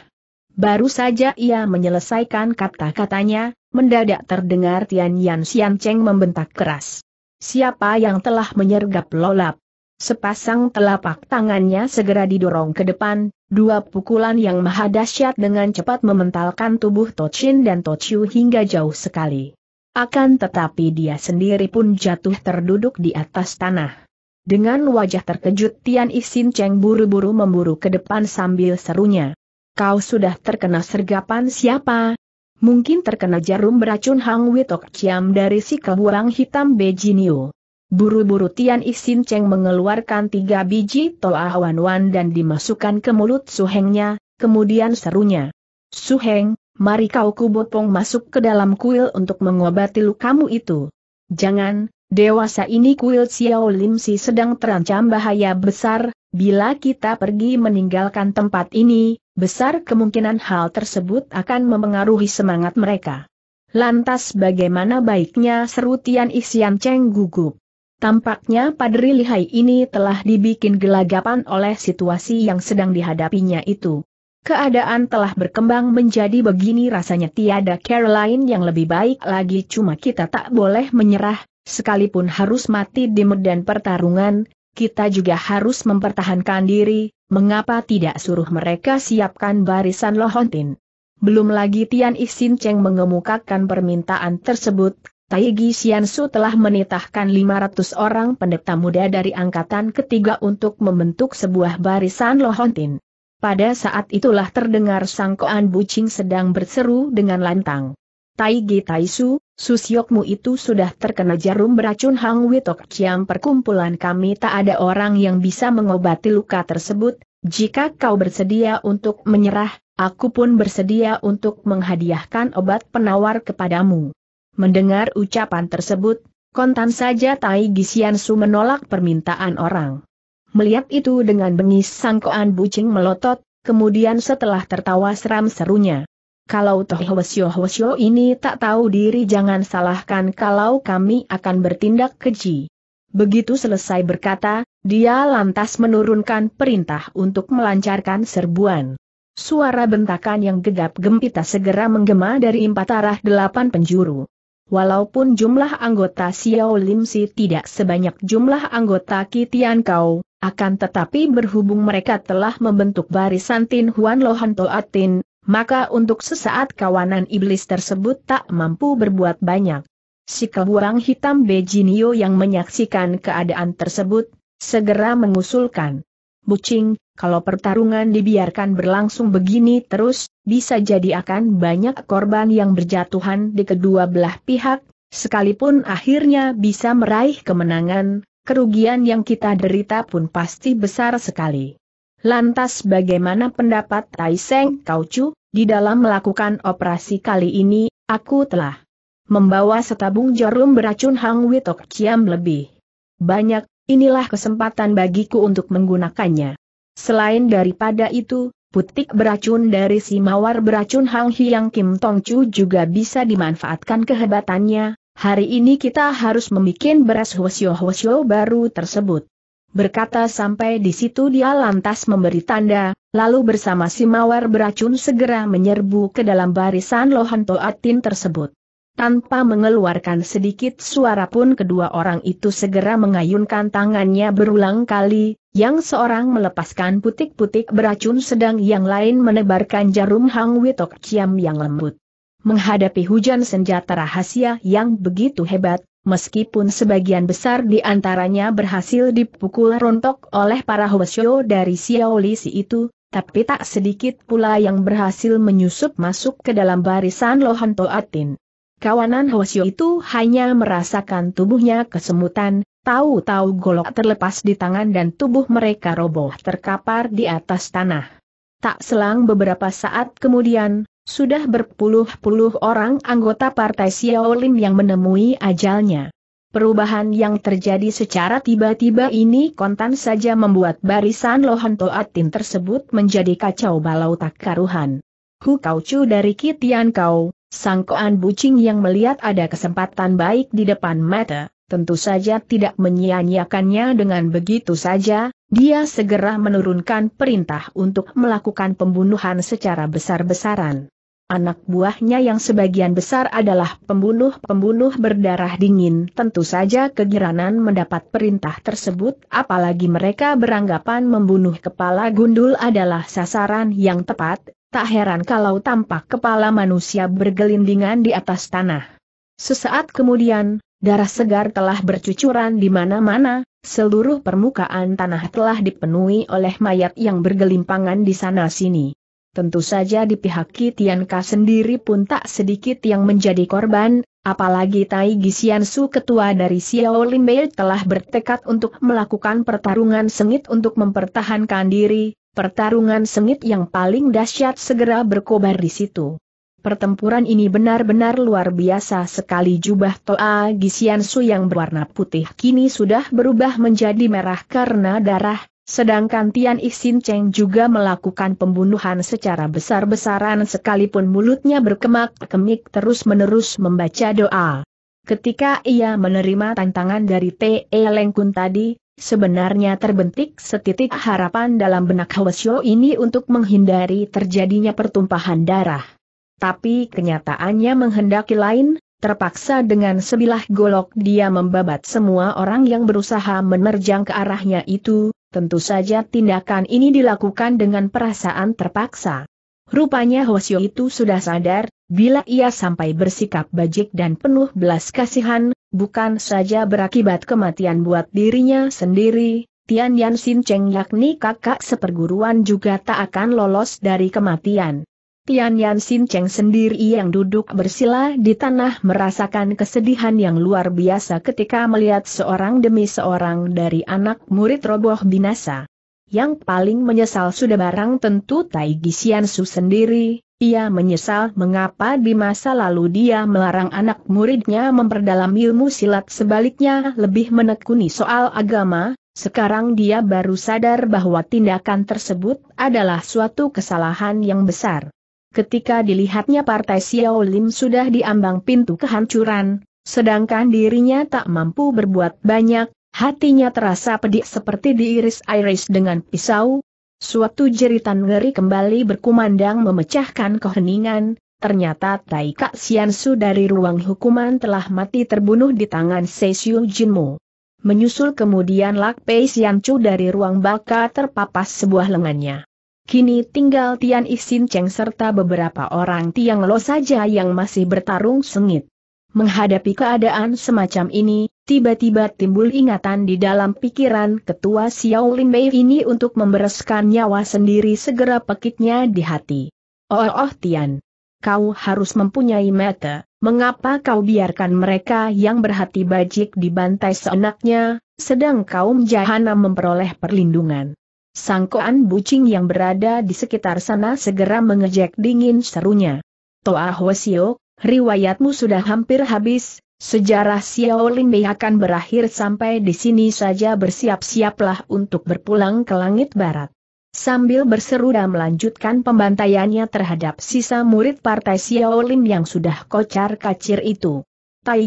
Baru saja ia menyelesaikan kata-katanya, mendadak terdengar Tian Yan Xian Cheng membentak keras. Siapa yang telah menyergap lolap? Sepasang telapak tangannya segera didorong ke depan, dua pukulan yang maha dahsyat dengan cepat mementalkan tubuh Tochin dan Tochiu hingga jauh sekali. Akan tetapi dia sendiri pun jatuh terduduk di atas tanah. Dengan wajah terkejut Tian Isin Cheng buru-buru memburu ke depan sambil serunya. Kau sudah terkena sergapan siapa? Mungkin terkena jarum beracun Hang Witok dari si kebuang hitam Bejinio. Buru-buru Tian Isin Cheng mengeluarkan tiga biji toa wan wan dan dimasukkan ke mulut suhengnya, kemudian serunya. Suheng, mari kau kubopong masuk ke dalam kuil untuk mengobati lukamu itu. Jangan, dewasa ini kuil Xiao Lim Si sedang terancam bahaya besar, bila kita pergi meninggalkan tempat ini, besar kemungkinan hal tersebut akan memengaruhi semangat mereka. Lantas bagaimana baiknya seru Tian Isian Cheng gugup. Tampaknya Padri Lihai ini telah dibikin gelagapan oleh situasi yang sedang dihadapinya itu. Keadaan telah berkembang menjadi begini rasanya tiada Caroline yang lebih baik lagi cuma kita tak boleh menyerah, sekalipun harus mati di medan pertarungan, kita juga harus mempertahankan diri, mengapa tidak suruh mereka siapkan barisan lohontin? Belum lagi Tian Isin Cheng mengemukakan permintaan tersebut, Taigi Xiansu telah menitahkan 500 orang pendeta muda dari angkatan ketiga untuk membentuk sebuah barisan lohontin. Pada saat itulah terdengar sangkoan bucing sedang berseru dengan lantang. Taigi Taisu, Susyokmu itu sudah terkena jarum beracun Hang Witok Chiam perkumpulan kami tak ada orang yang bisa mengobati luka tersebut, jika kau bersedia untuk menyerah, aku pun bersedia untuk menghadiahkan obat penawar kepadamu. Mendengar ucapan tersebut, kontan saja Tai Gisiansu menolak permintaan orang. Melihat itu dengan bengis sangkoan bucing melotot, kemudian setelah tertawa seram serunya. Kalau Toh Hwasyo Hwasyo ini tak tahu diri jangan salahkan kalau kami akan bertindak keji. Begitu selesai berkata, dia lantas menurunkan perintah untuk melancarkan serbuan. Suara bentakan yang gegap gempita segera menggema dari empat arah delapan penjuru. Walaupun jumlah anggota Xiao Lim Si tidak sebanyak jumlah anggota Kitian Kau, akan tetapi berhubung mereka telah membentuk barisan Tin Huan Lohan Toatin, maka untuk sesaat kawanan iblis tersebut tak mampu berbuat banyak. Si kebuang hitam Bejinio yang menyaksikan keadaan tersebut, segera mengusulkan. Bucing, kalau pertarungan dibiarkan berlangsung begini terus, bisa jadi akan banyak korban yang berjatuhan di kedua belah pihak, sekalipun akhirnya bisa meraih kemenangan, kerugian yang kita derita pun pasti besar sekali. Lantas bagaimana pendapat Taiseng Kaucu? Di dalam melakukan operasi kali ini, aku telah membawa setabung jarum beracun Hang Witok Ciam lebih banyak, inilah kesempatan bagiku untuk menggunakannya. Selain daripada itu, putik beracun dari si mawar beracun Hang Hiang Kim Tong Chu juga bisa dimanfaatkan kehebatannya, hari ini kita harus membuat beras hwasyo-hwasyo baru tersebut. Berkata sampai di situ dia lantas memberi tanda, lalu bersama si mawar beracun segera menyerbu ke dalam barisan lohan toatin tersebut. Tanpa mengeluarkan sedikit suara pun kedua orang itu segera mengayunkan tangannya berulang kali, yang seorang melepaskan putik-putik beracun sedang yang lain menebarkan jarum Hang Witok Ciam yang lembut. Menghadapi hujan senjata rahasia yang begitu hebat, meskipun sebagian besar di antaranya berhasil dipukul rontok oleh para Hwasyo dari Xiao Lisi itu, tapi tak sedikit pula yang berhasil menyusup masuk ke dalam barisan Lohan Toatin. Kawanan Hwasyo itu hanya merasakan tubuhnya kesemutan, tahu-tahu golok terlepas di tangan dan tubuh mereka roboh terkapar di atas tanah. Tak selang beberapa saat kemudian, sudah berpuluh-puluh orang anggota Partai Xiao Lim yang menemui ajalnya. Perubahan yang terjadi secara tiba-tiba ini kontan saja membuat barisan Lohan Toatin tersebut menjadi kacau balau tak karuhan. Hu Kau Chu dari Kitian Kau, sangkoan bucing yang melihat ada kesempatan baik di depan mata, tentu saja tidak menyia-nyiakannya dengan begitu saja, dia segera menurunkan perintah untuk melakukan pembunuhan secara besar-besaran. Anak buahnya yang sebagian besar adalah pembunuh-pembunuh berdarah dingin tentu saja kegiranan mendapat perintah tersebut apalagi mereka beranggapan membunuh kepala gundul adalah sasaran yang tepat, tak heran kalau tampak kepala manusia bergelindingan di atas tanah. Sesaat kemudian, darah segar telah bercucuran di mana-mana, seluruh permukaan tanah telah dipenuhi oleh mayat yang bergelimpangan di sana-sini. Tentu saja di pihak Kitianka sendiri pun tak sedikit yang menjadi korban, apalagi Tai Su ketua dari Xiao Limbe telah bertekad untuk melakukan pertarungan sengit untuk mempertahankan diri, pertarungan sengit yang paling dahsyat segera berkobar di situ. Pertempuran ini benar-benar luar biasa sekali jubah Toa Su yang berwarna putih kini sudah berubah menjadi merah karena darah, Sedangkan Tian Ixin Cheng juga melakukan pembunuhan secara besar-besaran sekalipun mulutnya berkemak-kemik terus-menerus membaca doa. Ketika ia menerima tantangan dari T.E. Lengkun tadi, sebenarnya terbentik setitik harapan dalam benak Hwasyo ini untuk menghindari terjadinya pertumpahan darah. Tapi kenyataannya menghendaki lain, terpaksa dengan sebilah golok dia membabat semua orang yang berusaha menerjang ke arahnya itu, Tentu saja tindakan ini dilakukan dengan perasaan terpaksa. Rupanya Hwasyo itu sudah sadar, bila ia sampai bersikap bajik dan penuh belas kasihan, bukan saja berakibat kematian buat dirinya sendiri, Tian Yan Sin Cheng yakni kakak seperguruan juga tak akan lolos dari kematian. Tian Yan Sin Cheng sendiri yang duduk bersila di tanah merasakan kesedihan yang luar biasa ketika melihat seorang demi seorang dari anak murid roboh binasa. Yang paling menyesal sudah barang tentu Tai Gisian Su sendiri, ia menyesal mengapa di masa lalu dia melarang anak muridnya memperdalam ilmu silat sebaliknya lebih menekuni soal agama, sekarang dia baru sadar bahwa tindakan tersebut adalah suatu kesalahan yang besar. Ketika dilihatnya partai Xiao Lim sudah diambang pintu kehancuran, sedangkan dirinya tak mampu berbuat banyak, hatinya terasa pedih seperti diiris-iris dengan pisau. Suatu jeritan ngeri kembali berkumandang memecahkan keheningan, ternyata Tai Kak Su dari ruang hukuman telah mati terbunuh di tangan Sesiu Jinmu. Menyusul kemudian Lak Pei Chu dari ruang baka terpapas sebuah lengannya. Kini tinggal Tian Ixin Cheng serta beberapa orang Tiang Lo saja yang masih bertarung sengit. Menghadapi keadaan semacam ini, tiba-tiba timbul ingatan di dalam pikiran ketua Xiao Lin Bei ini untuk membereskan nyawa sendiri segera pekitnya di hati. Oh oh Tian, kau harus mempunyai mata, mengapa kau biarkan mereka yang berhati bajik dibantai seenaknya, sedang kaum jahanam memperoleh perlindungan. Sangkoan bucing yang berada di sekitar sana segera mengejek dingin serunya. Toa Hwasyo, riwayatmu sudah hampir habis, sejarah Xiao Limbe akan berakhir sampai di sini saja bersiap-siaplah untuk berpulang ke langit barat. Sambil berseru dan melanjutkan pembantaiannya terhadap sisa murid partai Xiao Lim yang sudah kocar kacir itu. Tai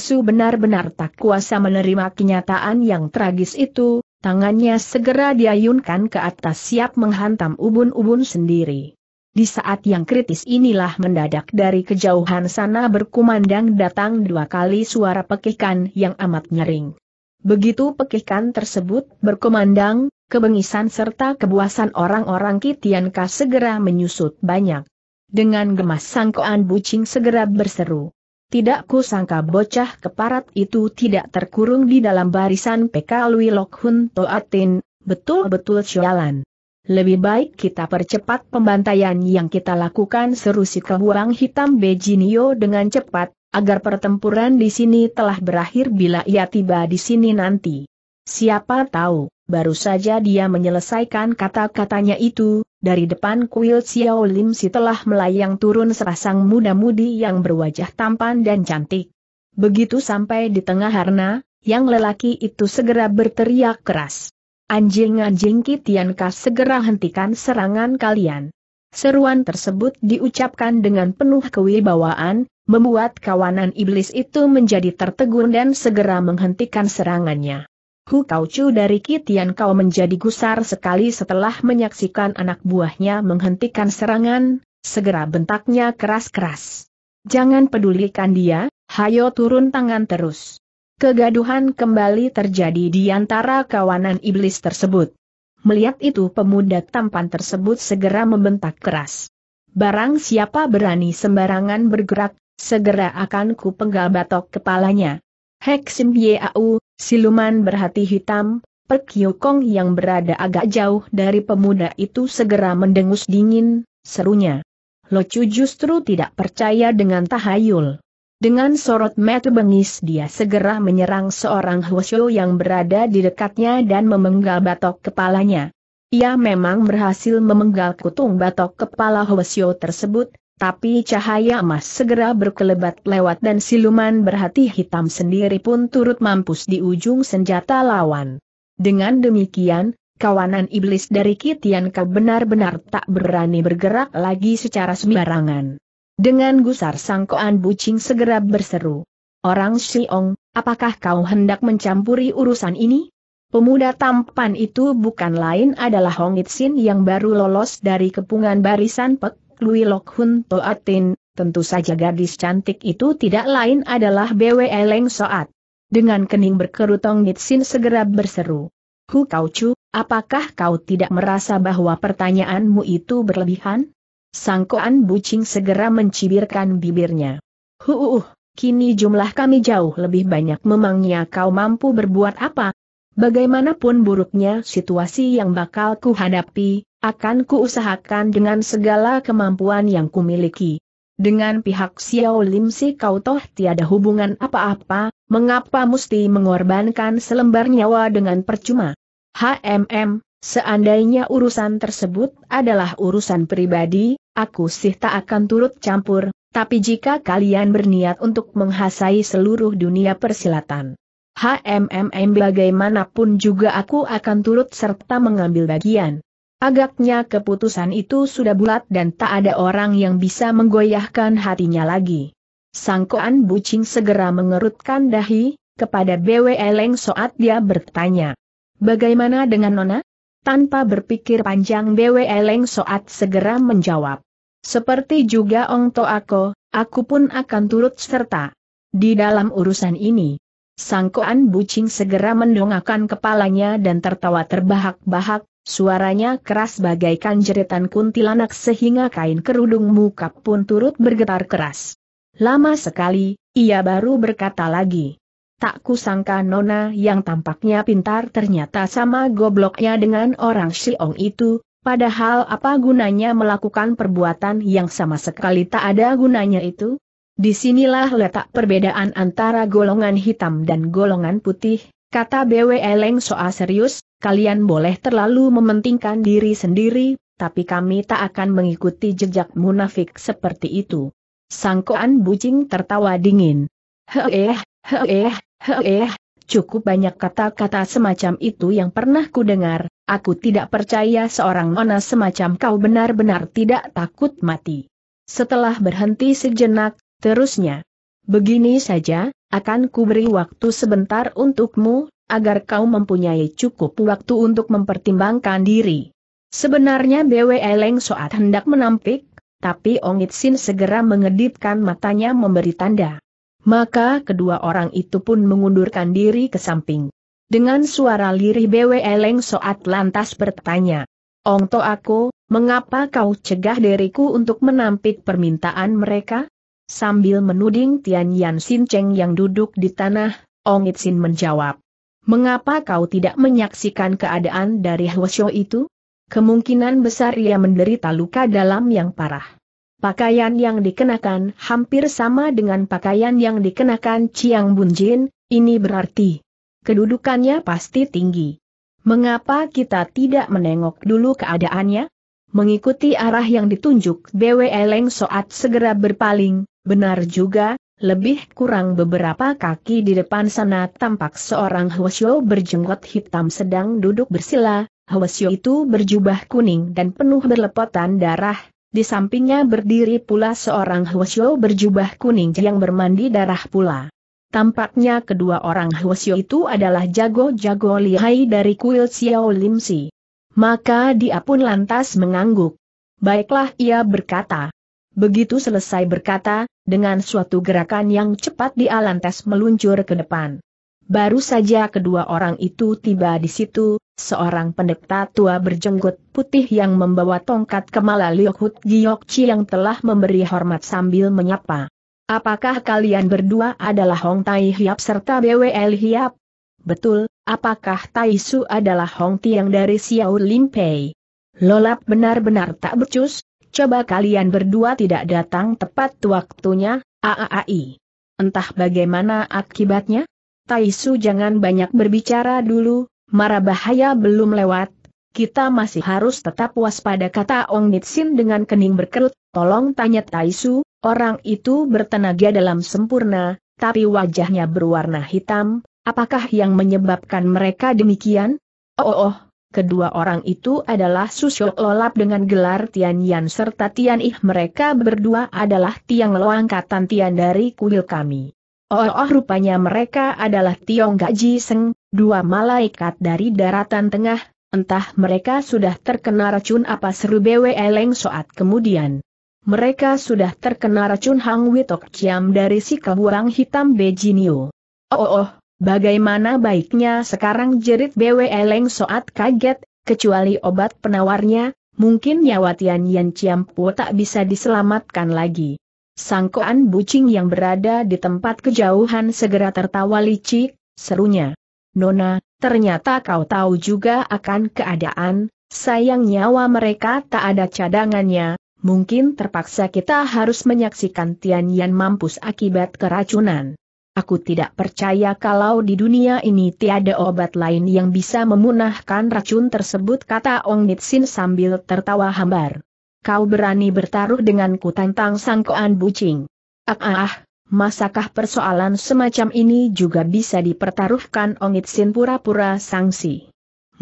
Su benar-benar tak kuasa menerima kenyataan yang tragis itu, Tangannya segera diayunkan ke atas siap menghantam ubun-ubun sendiri. Di saat yang kritis inilah mendadak dari kejauhan sana berkumandang datang dua kali suara pekikan yang amat nyering. Begitu pekikan tersebut berkumandang, kebengisan serta kebuasan orang-orang Kitianka segera menyusut banyak. Dengan gemas sangkoan bucing segera berseru. Tidak kusangka bocah keparat itu tidak terkurung di dalam barisan PK Lui Lok Hun Toatin, betul-betul sialan. Lebih baik kita percepat pembantaian yang kita lakukan seru si kehuang hitam Bejinio dengan cepat, agar pertempuran di sini telah berakhir bila ia tiba di sini nanti. Siapa tahu, baru saja dia menyelesaikan kata-katanya itu, dari depan kuil Xiao Lim si telah melayang turun serasang muda-mudi yang berwajah tampan dan cantik. Begitu sampai di tengah harna, yang lelaki itu segera berteriak keras. Anjing-anjing Kitianka segera hentikan serangan kalian. Seruan tersebut diucapkan dengan penuh kewibawaan, membuat kawanan iblis itu menjadi tertegun dan segera menghentikan serangannya. Hu Chu dari Kitian kau menjadi gusar sekali setelah menyaksikan anak buahnya menghentikan serangan, segera bentaknya keras-keras. Jangan pedulikan dia, hayo turun tangan terus. Kegaduhan kembali terjadi di antara kawanan iblis tersebut. Melihat itu pemuda tampan tersebut segera membentak keras. Barang siapa berani sembarangan bergerak, segera akan ku penggal batok kepalanya. Hek Sim Yau, siluman berhati hitam, Pek Kong yang berada agak jauh dari pemuda itu segera mendengus dingin, serunya. Locu justru tidak percaya dengan tahayul. Dengan sorot mata bengis dia segera menyerang seorang Hwasyo yang berada di dekatnya dan memenggal batok kepalanya. Ia memang berhasil memenggal kutung batok kepala Hwasyo tersebut, tapi cahaya emas segera berkelebat lewat dan siluman berhati hitam sendiri pun turut mampus di ujung senjata lawan. Dengan demikian, kawanan iblis dari Kitian benar-benar tak berani bergerak lagi secara sembarangan. Dengan gusar sangkoan bucing segera berseru. Orang Siong, apakah kau hendak mencampuri urusan ini? Pemuda tampan itu bukan lain adalah Hong Itsin yang baru lolos dari kepungan barisan Pek Lui Lok Hun Toatin, tentu saja gadis cantik itu tidak lain adalah Bwe Leng Soat. Dengan kening berkerutong Nitsin segera berseru. Hu Kau Chu, apakah kau tidak merasa bahwa pertanyaanmu itu berlebihan? Sangkoan bucing segera mencibirkan bibirnya. Hu, kini jumlah kami jauh lebih banyak memangnya kau mampu berbuat apa? Bagaimanapun buruknya situasi yang bakal ku hadapi, akan kuusahakan dengan segala kemampuan yang kumiliki. Dengan pihak Xiao Lim Si kau toh tiada hubungan apa-apa, mengapa mesti mengorbankan selembar nyawa dengan percuma? HMM, seandainya urusan tersebut adalah urusan pribadi, aku sih tak akan turut campur, tapi jika kalian berniat untuk menghasai seluruh dunia persilatan, HMM bagaimanapun juga aku akan turut serta mengambil bagian. Agaknya keputusan itu sudah bulat dan tak ada orang yang bisa menggoyahkan hatinya lagi. Sangkoan bucing segera mengerutkan dahi, kepada BW Eleng saat dia bertanya. Bagaimana dengan Nona? Tanpa berpikir panjang BW Eleng saat segera menjawab. Seperti juga Ong To aku, aku pun akan turut serta. Di dalam urusan ini, Sangkoan bucing segera mendongakkan kepalanya dan tertawa terbahak-bahak, Suaranya keras bagaikan jeritan kuntilanak sehingga kain kerudung muka pun turut bergetar keras. Lama sekali, ia baru berkata lagi. Tak kusangka Nona yang tampaknya pintar ternyata sama gobloknya dengan orang Siong itu, padahal apa gunanya melakukan perbuatan yang sama sekali tak ada gunanya itu? Di sinilah letak perbedaan antara golongan hitam dan golongan putih, kata BW Eleng soal serius, kalian boleh terlalu mementingkan diri sendiri, tapi kami tak akan mengikuti jejak munafik seperti itu. Sangkoan bucing tertawa dingin. Heeh, heeh, heeh, cukup banyak kata-kata semacam itu yang pernah ku dengar, aku tidak percaya seorang nona semacam kau benar-benar tidak takut mati. Setelah berhenti sejenak, terusnya. Begini saja, akan ku beri waktu sebentar untukmu, agar kau mempunyai cukup waktu untuk mempertimbangkan diri. Sebenarnya Bwe Leng Soat hendak menampik, tapi Ong Itsin segera mengedipkan matanya memberi tanda. Maka kedua orang itu pun mengundurkan diri ke samping. Dengan suara lirih Bwe Leng Soat lantas bertanya. Ong To aku, mengapa kau cegah diriku untuk menampik permintaan mereka? Sambil menuding Tian Yan Sin Cheng yang duduk di tanah, Ong Itsin menjawab. Mengapa kau tidak menyaksikan keadaan dari Hwasyo itu? Kemungkinan besar ia menderita luka dalam yang parah. Pakaian yang dikenakan hampir sama dengan pakaian yang dikenakan Chiang Bunjin, ini berarti kedudukannya pasti tinggi. Mengapa kita tidak menengok dulu keadaannya? Mengikuti arah yang ditunjuk Bwe Leng Soat segera berpaling, benar juga, lebih kurang beberapa kaki di depan sana tampak seorang Hwasyo berjenggot hitam sedang duduk bersila, Hwasyo itu berjubah kuning dan penuh berlepotan darah, di sampingnya berdiri pula seorang Hwasyo berjubah kuning yang bermandi darah pula. Tampaknya kedua orang Hwasyo itu adalah jago-jago lihai dari kuil Xiao Limsi. Maka dia pun lantas mengangguk. Baiklah ia berkata. Begitu selesai berkata, dengan suatu gerakan yang cepat dia lantas meluncur ke depan. Baru saja kedua orang itu tiba di situ, seorang pendeta tua berjenggot putih yang membawa tongkat kemala Liok Giok Chi yang telah memberi hormat sambil menyapa. Apakah kalian berdua adalah Hong Tai Hiap serta BWL Hiap? Betul, apakah Tai Su adalah Hong Tiang dari Xiao Lim Pei? Lolap benar-benar tak becus, coba kalian berdua tidak datang tepat waktunya, AAAI. Entah bagaimana akibatnya? Taisu jangan banyak berbicara dulu, mara bahaya belum lewat, kita masih harus tetap waspada kata Ong Nitsin dengan kening berkerut, tolong tanya Taisu, orang itu bertenaga dalam sempurna, tapi wajahnya berwarna hitam, apakah yang menyebabkan mereka demikian? Oh oh, oh. Kedua orang itu adalah Susyok Lolap dengan gelar Tian Yan serta Tian Ih. Mereka berdua adalah tiang lo angkatan Tian dari kuil kami. Oh, oh rupanya mereka adalah Tiong Gaji Seng, dua malaikat dari daratan tengah, entah mereka sudah terkena racun apa seru Bwe Leng Soat kemudian. Mereka sudah terkena racun Hang Witok Ciam dari si kebuang hitam Bejinio. Oh, oh, oh, bagaimana baiknya sekarang jerit Bwe Leng Soat kaget, kecuali obat penawarnya, mungkin nyawa Tian Yan Ciampu tak bisa diselamatkan lagi. Sangkoan bucing yang berada di tempat kejauhan segera tertawa licik, serunya. Nona, ternyata kau tahu juga akan keadaan, sayang nyawa mereka tak ada cadangannya, mungkin terpaksa kita harus menyaksikan Tian Yan mampus akibat keracunan. Aku tidak percaya kalau di dunia ini tiada obat lain yang bisa memunahkan racun tersebut kata Ong Nitsin sambil tertawa hambar kau berani bertaruh denganku tentang sangkoan bucing. Ah ah, masakah persoalan semacam ini juga bisa dipertaruhkan Ongit Sin pura-pura sangsi.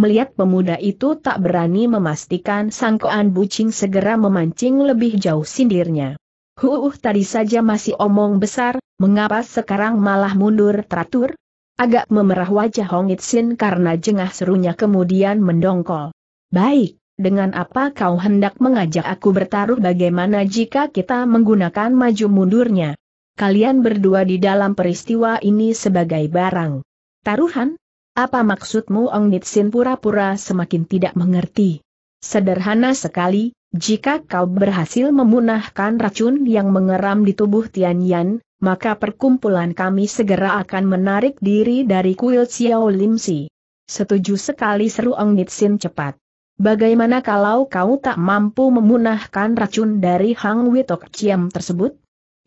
Melihat pemuda itu tak berani memastikan sangkoan bucing segera memancing lebih jauh sindirnya. Huh, tadi saja masih omong besar, mengapa sekarang malah mundur teratur? Agak memerah wajah Hongit Sin karena jengah serunya kemudian mendongkol. Baik, dengan apa kau hendak mengajak aku bertaruh bagaimana jika kita menggunakan maju mundurnya? Kalian berdua di dalam peristiwa ini sebagai barang. Taruhan? Apa maksudmu Ong Nitsin pura-pura semakin tidak mengerti? Sederhana sekali, jika kau berhasil memunahkan racun yang mengeram di tubuh Tian Yan, maka perkumpulan kami segera akan menarik diri dari kuil Xiao Lim Si. Setuju sekali seru Ong Nitsin cepat. Bagaimana kalau kau tak mampu memunahkan racun dari Hang Witok Chiam tersebut?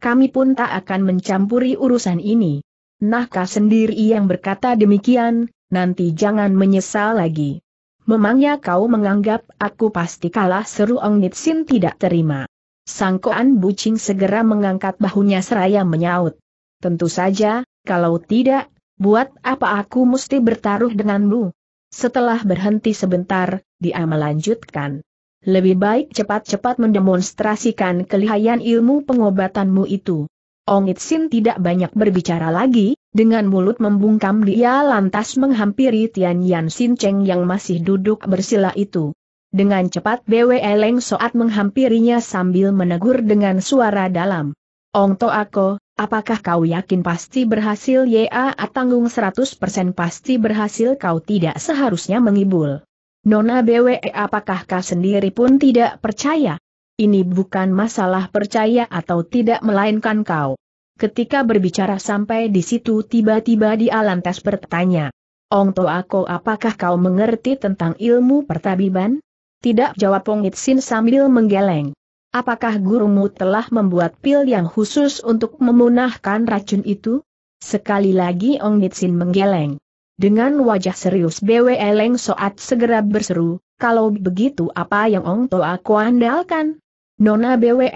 Kami pun tak akan mencampuri urusan ini. Nahkah sendiri yang berkata demikian, nanti jangan menyesal lagi. Memangnya kau menganggap aku pasti kalah seru Ong Nitsin tidak terima. Sangkoan bucing segera mengangkat bahunya seraya menyaut. Tentu saja, kalau tidak, buat apa aku mesti bertaruh denganmu? Setelah berhenti sebentar, dia melanjutkan. Lebih baik cepat-cepat mendemonstrasikan kelihayan ilmu pengobatanmu itu. Ong Itsin tidak banyak berbicara lagi, dengan mulut membungkam dia lantas menghampiri Tian Yan Sin Cheng yang masih duduk bersila itu. Dengan cepat Bwe Leng Soat menghampirinya sambil menegur dengan suara dalam. Ong To Ako, apakah kau yakin pasti berhasil ya tanggung 100% pasti berhasil kau tidak seharusnya mengibul. Nona BWE apakah kau sendiri pun tidak percaya? Ini bukan masalah percaya atau tidak melainkan kau. Ketika berbicara sampai di situ tiba-tiba dia lantas bertanya. Ong Toako apakah kau mengerti tentang ilmu pertabiban? Tidak jawab Ong Itsin sambil menggeleng. Apakah gurumu telah membuat pil yang khusus untuk memunahkan racun itu? Sekali lagi Ong Itsin menggeleng. Dengan wajah serius Bwe Leng Soat segera berseru, kalau begitu apa yang Ong Toa aku andalkan? Nona Bwe,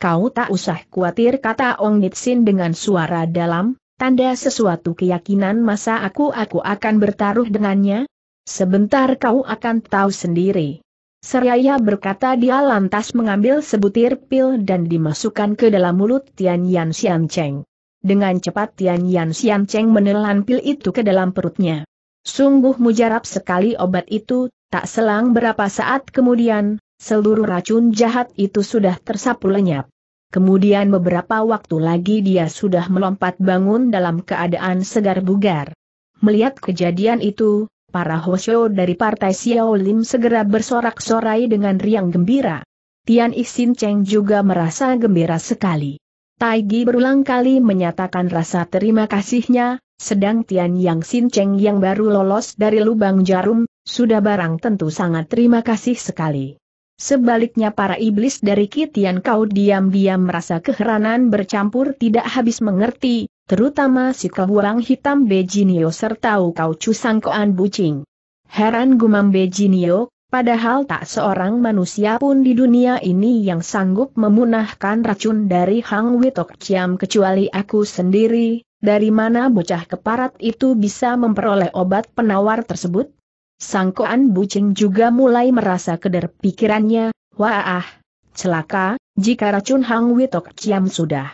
kau tak usah khawatir kata Ong Nitsin dengan suara dalam, tanda sesuatu keyakinan masa aku aku akan bertaruh dengannya? Sebentar kau akan tahu sendiri. Seraya berkata dia lantas mengambil sebutir pil dan dimasukkan ke dalam mulut Tian Yan Xian Cheng. Dengan cepat Tian Yan Xian Cheng menelan pil itu ke dalam perutnya. Sungguh mujarab sekali obat itu, tak selang berapa saat kemudian, seluruh racun jahat itu sudah tersapu lenyap. Kemudian beberapa waktu lagi dia sudah melompat bangun dalam keadaan segar bugar. Melihat kejadian itu, para Hosho dari partai Xiao Lim segera bersorak-sorai dengan riang gembira. Tian Ixin Cheng juga merasa gembira sekali. Taigi berulang kali menyatakan rasa terima kasihnya, sedang Tian Yang Sin Cheng yang baru lolos dari lubang jarum, sudah barang tentu sangat terima kasih sekali. Sebaliknya para iblis dari Kitian kau diam-diam merasa keheranan bercampur tidak habis mengerti, terutama si kebuang hitam Bejinio serta kau cusangkoan bucing. Heran gumam Bejinio, Padahal tak seorang manusia pun di dunia ini yang sanggup memunahkan racun dari Hang Witok Chiam kecuali aku sendiri, dari mana bocah keparat itu bisa memperoleh obat penawar tersebut? Sangkoan Bucing juga mulai merasa keder pikirannya, wah ah, celaka, jika racun Hang Witok Chiam sudah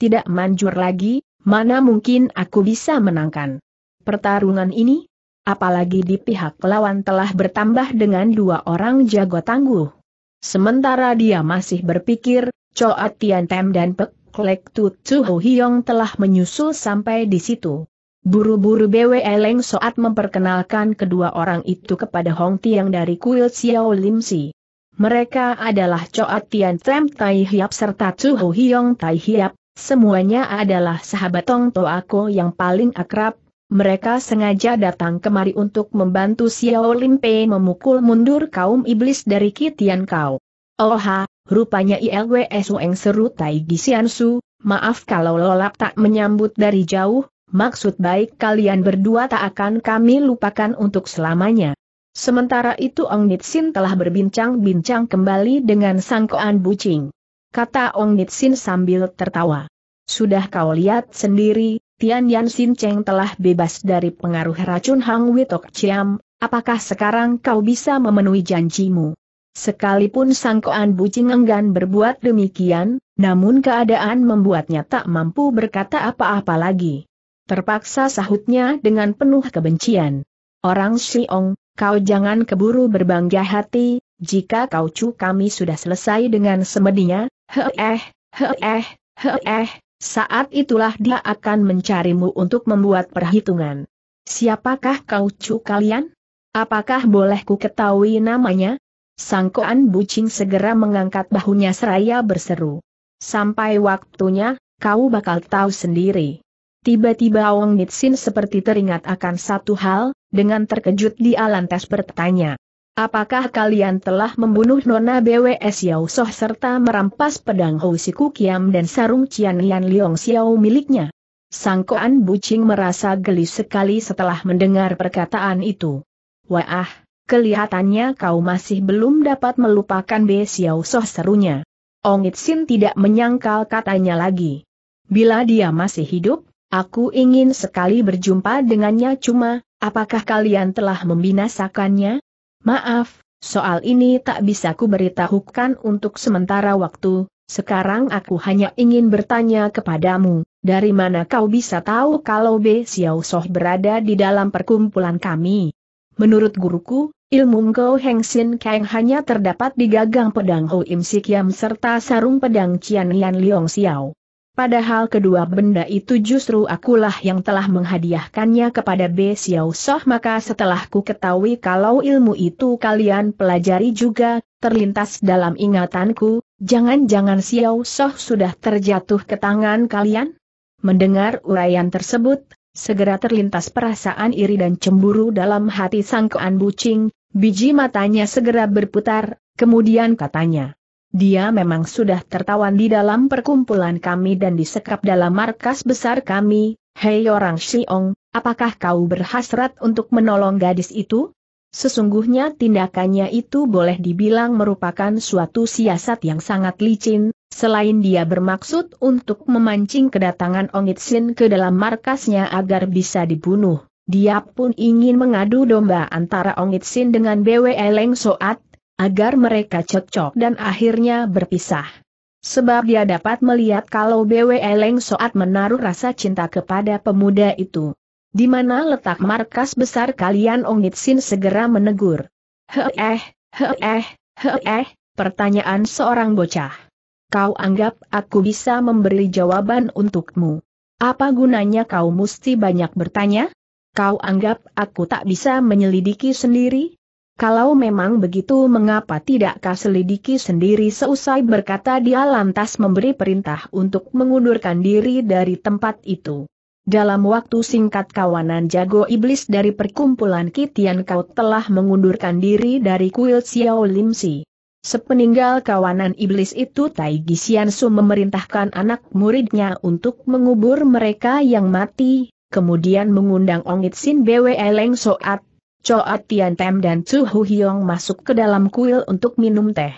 tidak manjur lagi, mana mungkin aku bisa menangkan pertarungan ini? Apalagi di pihak pelawan telah bertambah dengan dua orang jago tangguh. Sementara dia masih berpikir, Choat Tian Tem dan Pek Klek Tu Hiong telah menyusul sampai di situ. Buru-buru Bwe Leng Soat memperkenalkan kedua orang itu kepada Hong Tiang dari kuil Xiao Lim Si. Mereka adalah Choat Tian Tem Tai Hiap serta Chu Hiong Tai Hiap, semuanya adalah sahabat Tong Toako yang paling akrab, mereka sengaja datang kemari untuk membantu Xiao Limpe memukul mundur kaum iblis dari Kitian Kau. Oha, rupanya ILWS Weng seru Tai Gisiansu, maaf kalau lolap tak menyambut dari jauh, maksud baik kalian berdua tak akan kami lupakan untuk selamanya. Sementara itu Ong Nitsin telah berbincang-bincang kembali dengan sangkoan bucing. Kata Ong Nitsin sambil tertawa. Sudah kau lihat sendiri, Tian Yan Sin Cheng telah bebas dari pengaruh racun Hang Witok Chiam, apakah sekarang kau bisa memenuhi janjimu? Sekalipun sangkoan bucing enggan berbuat demikian, namun keadaan membuatnya tak mampu berkata apa-apa lagi. Terpaksa sahutnya dengan penuh kebencian. Orang Xiong, kau jangan keburu berbangga hati, jika kau cu kami sudah selesai dengan semedinya, he-eh, he-eh, he-eh, saat itulah dia akan mencarimu untuk membuat perhitungan. Siapakah kau cu kalian? Apakah boleh ku ketahui namanya? Sangkoan bucing segera mengangkat bahunya seraya berseru. Sampai waktunya, kau bakal tahu sendiri. Tiba-tiba Wong Nitsin seperti teringat akan satu hal, dengan terkejut dia lantas bertanya. Apakah kalian telah membunuh Nona BWS Yao Soh serta merampas pedang Ho Siku Kiam dan sarung Cian Lian Liong Xiao miliknya? Sangkoan Bucing merasa geli sekali setelah mendengar perkataan itu. Wah, kelihatannya kau masih belum dapat melupakan Be Xiao Soh serunya. Ong Itsin tidak menyangkal katanya lagi. Bila dia masih hidup, aku ingin sekali berjumpa dengannya cuma, apakah kalian telah membinasakannya? Maaf, soal ini tak bisa ku beritahukan untuk sementara waktu, sekarang aku hanya ingin bertanya kepadamu, dari mana kau bisa tahu kalau Be Xiao Soh berada di dalam perkumpulan kami? Menurut guruku, ilmu Ngo Heng Sin Kang hanya terdapat di gagang pedang Ho Im Sikiam serta sarung pedang Cian Lian Liong Xiao. Padahal kedua benda itu justru akulah yang telah menghadiahkannya kepada B Xiao Soh maka setelah ku ketahui kalau ilmu itu kalian pelajari juga, terlintas dalam ingatanku, jangan-jangan Xiao Soh sudah terjatuh ke tangan kalian? Mendengar uraian tersebut, segera terlintas perasaan iri dan cemburu dalam hati sang Koan Bucing, biji matanya segera berputar, kemudian katanya. Dia memang sudah tertawan di dalam perkumpulan kami dan disekap dalam markas besar kami, hei orang Shiong, apakah kau berhasrat untuk menolong gadis itu? Sesungguhnya tindakannya itu boleh dibilang merupakan suatu siasat yang sangat licin, selain dia bermaksud untuk memancing kedatangan Ongitsin ke dalam markasnya agar bisa dibunuh. Dia pun ingin mengadu domba antara Ongitsin dengan Bwe Leng Soat, agar mereka cocok dan akhirnya berpisah. Sebab dia dapat melihat kalau Bwe Leng Soat menaruh rasa cinta kepada pemuda itu. Di mana letak markas besar kalian Ongit Sin segera menegur. Heeh, heeh, heeh, pertanyaan seorang bocah. Kau anggap aku bisa memberi jawaban untukmu. Apa gunanya kau mesti banyak bertanya? Kau anggap aku tak bisa menyelidiki sendiri? Kalau memang begitu mengapa tidak kau selidiki sendiri seusai berkata dia lantas memberi perintah untuk mengundurkan diri dari tempat itu. Dalam waktu singkat kawanan jago iblis dari perkumpulan Kitian kau telah mengundurkan diri dari kuil Xiao Limsi. Sepeninggal kawanan iblis itu Tai Gisiansu memerintahkan anak muridnya untuk mengubur mereka yang mati, kemudian mengundang Ongit Sin Bwe Leng Soat, Choat Tian Tem dan Chu Hu Hiong masuk ke dalam kuil untuk minum teh.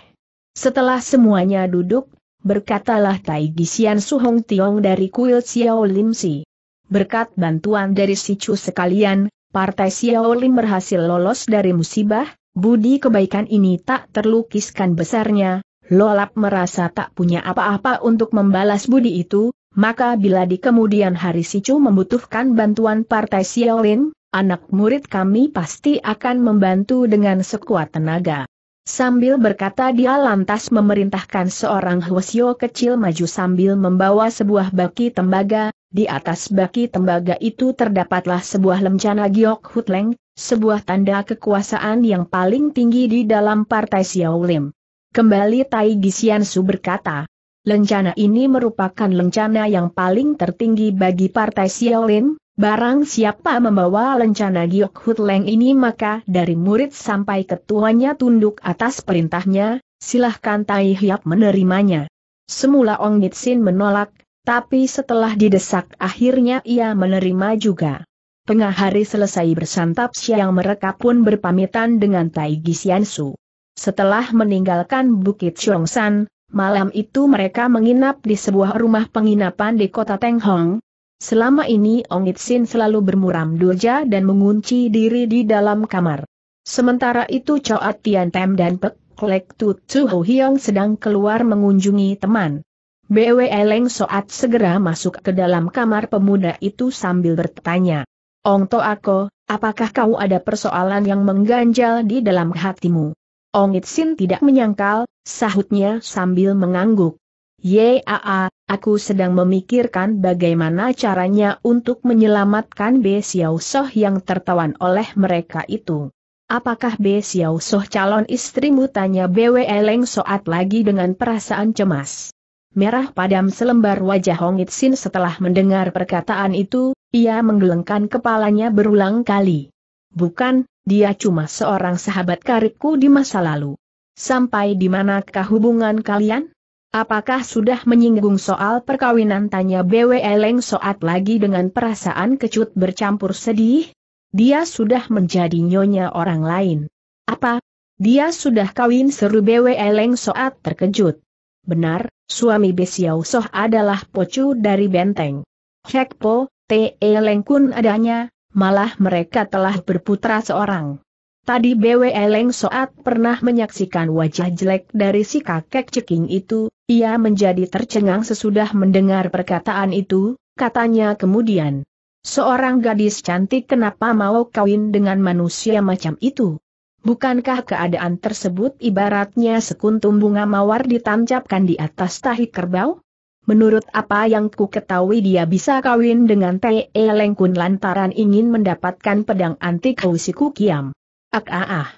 Setelah semuanya duduk, berkatalah Tai Gisian Su Hong Tiong dari kuil Xiao Lim Si. Berkat bantuan dari si Chu sekalian, partai Xiao Lim berhasil lolos dari musibah, budi kebaikan ini tak terlukiskan besarnya, Lolap merasa tak punya apa-apa untuk membalas budi itu, maka bila di kemudian hari si Chu membutuhkan bantuan partai Xiao Lim, anak murid kami pasti akan membantu dengan sekuat tenaga. Sambil berkata dia lantas memerintahkan seorang Hwasyo kecil maju sambil membawa sebuah baki tembaga, di atas baki tembaga itu terdapatlah sebuah lemcana giok hutleng, sebuah tanda kekuasaan yang paling tinggi di dalam partai Xiao Lim. Kembali Tai Gisian Su berkata, lencana ini merupakan lencana yang paling tertinggi bagi partai Xiao Lim, Barang siapa membawa lencana Giok Hut Leng ini maka dari murid sampai ketuanya tunduk atas perintahnya, silahkan Tai Hiap menerimanya. Semula Ong Sin menolak, tapi setelah didesak akhirnya ia menerima juga. Tengah hari selesai bersantap siang mereka pun berpamitan dengan Tai Gisiansu. Setelah meninggalkan Bukit Chongsan, malam itu mereka menginap di sebuah rumah penginapan di kota Teng Hong, Selama ini Ong Itsin selalu bermuram durja dan mengunci diri di dalam kamar. Sementara itu Choat Tian Tem dan Pek Klek Tu Ho Hiong sedang keluar mengunjungi teman. Bwe Leng Soat segera masuk ke dalam kamar pemuda itu sambil bertanya. Ong To Ako, apakah kau ada persoalan yang mengganjal di dalam hatimu? Ong Itsin tidak menyangkal, sahutnya sambil mengangguk. Yaa, aku sedang memikirkan bagaimana caranya untuk menyelamatkan Be Xiao Soh yang tertawan oleh mereka itu. Apakah Be Xiao Soh calon istrimu tanya Bwe Leng Soat lagi dengan perasaan cemas. Merah padam selembar wajah Hong Sin setelah mendengar perkataan itu, ia menggelengkan kepalanya berulang kali. Bukan, dia cuma seorang sahabat karibku di masa lalu. Sampai di manakah hubungan kalian? Apakah sudah menyinggung soal perkawinan tanya Bwe Leng Soat lagi dengan perasaan kecut bercampur sedih? Dia sudah menjadi nyonya orang lain. Apa? Dia sudah kawin seru Bwe Leng Soat terkejut. Benar, suami Besiau Soh adalah pocu dari benteng. Hekpo, Te Leng Kun adanya, malah mereka telah berputra seorang. Tadi Bwe Leng Soat pernah menyaksikan wajah jelek dari si kakek ceking itu, ia menjadi tercengang sesudah mendengar perkataan itu, katanya kemudian. Seorang gadis cantik kenapa mau kawin dengan manusia macam itu? Bukankah keadaan tersebut ibaratnya sekuntum bunga mawar ditancapkan di atas tahi kerbau? Menurut apa yang ku ketahui dia bisa kawin dengan Te Lengkun lantaran ingin mendapatkan pedang antik Housiku Kiam. Ak ah ah.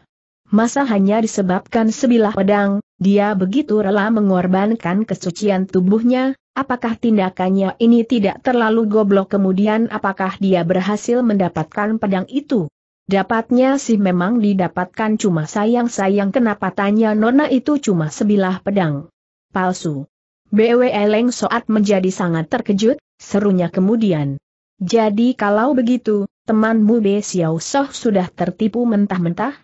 Masa hanya disebabkan sebilah pedang, dia begitu rela mengorbankan kesucian tubuhnya, apakah tindakannya ini tidak terlalu goblok kemudian apakah dia berhasil mendapatkan pedang itu? Dapatnya sih memang didapatkan cuma sayang-sayang kenapa tanya nona itu cuma sebilah pedang. Palsu. BW Eleng Soat menjadi sangat terkejut, serunya kemudian. Jadi kalau begitu, temanmu Be Xiao Soh sudah tertipu mentah-mentah?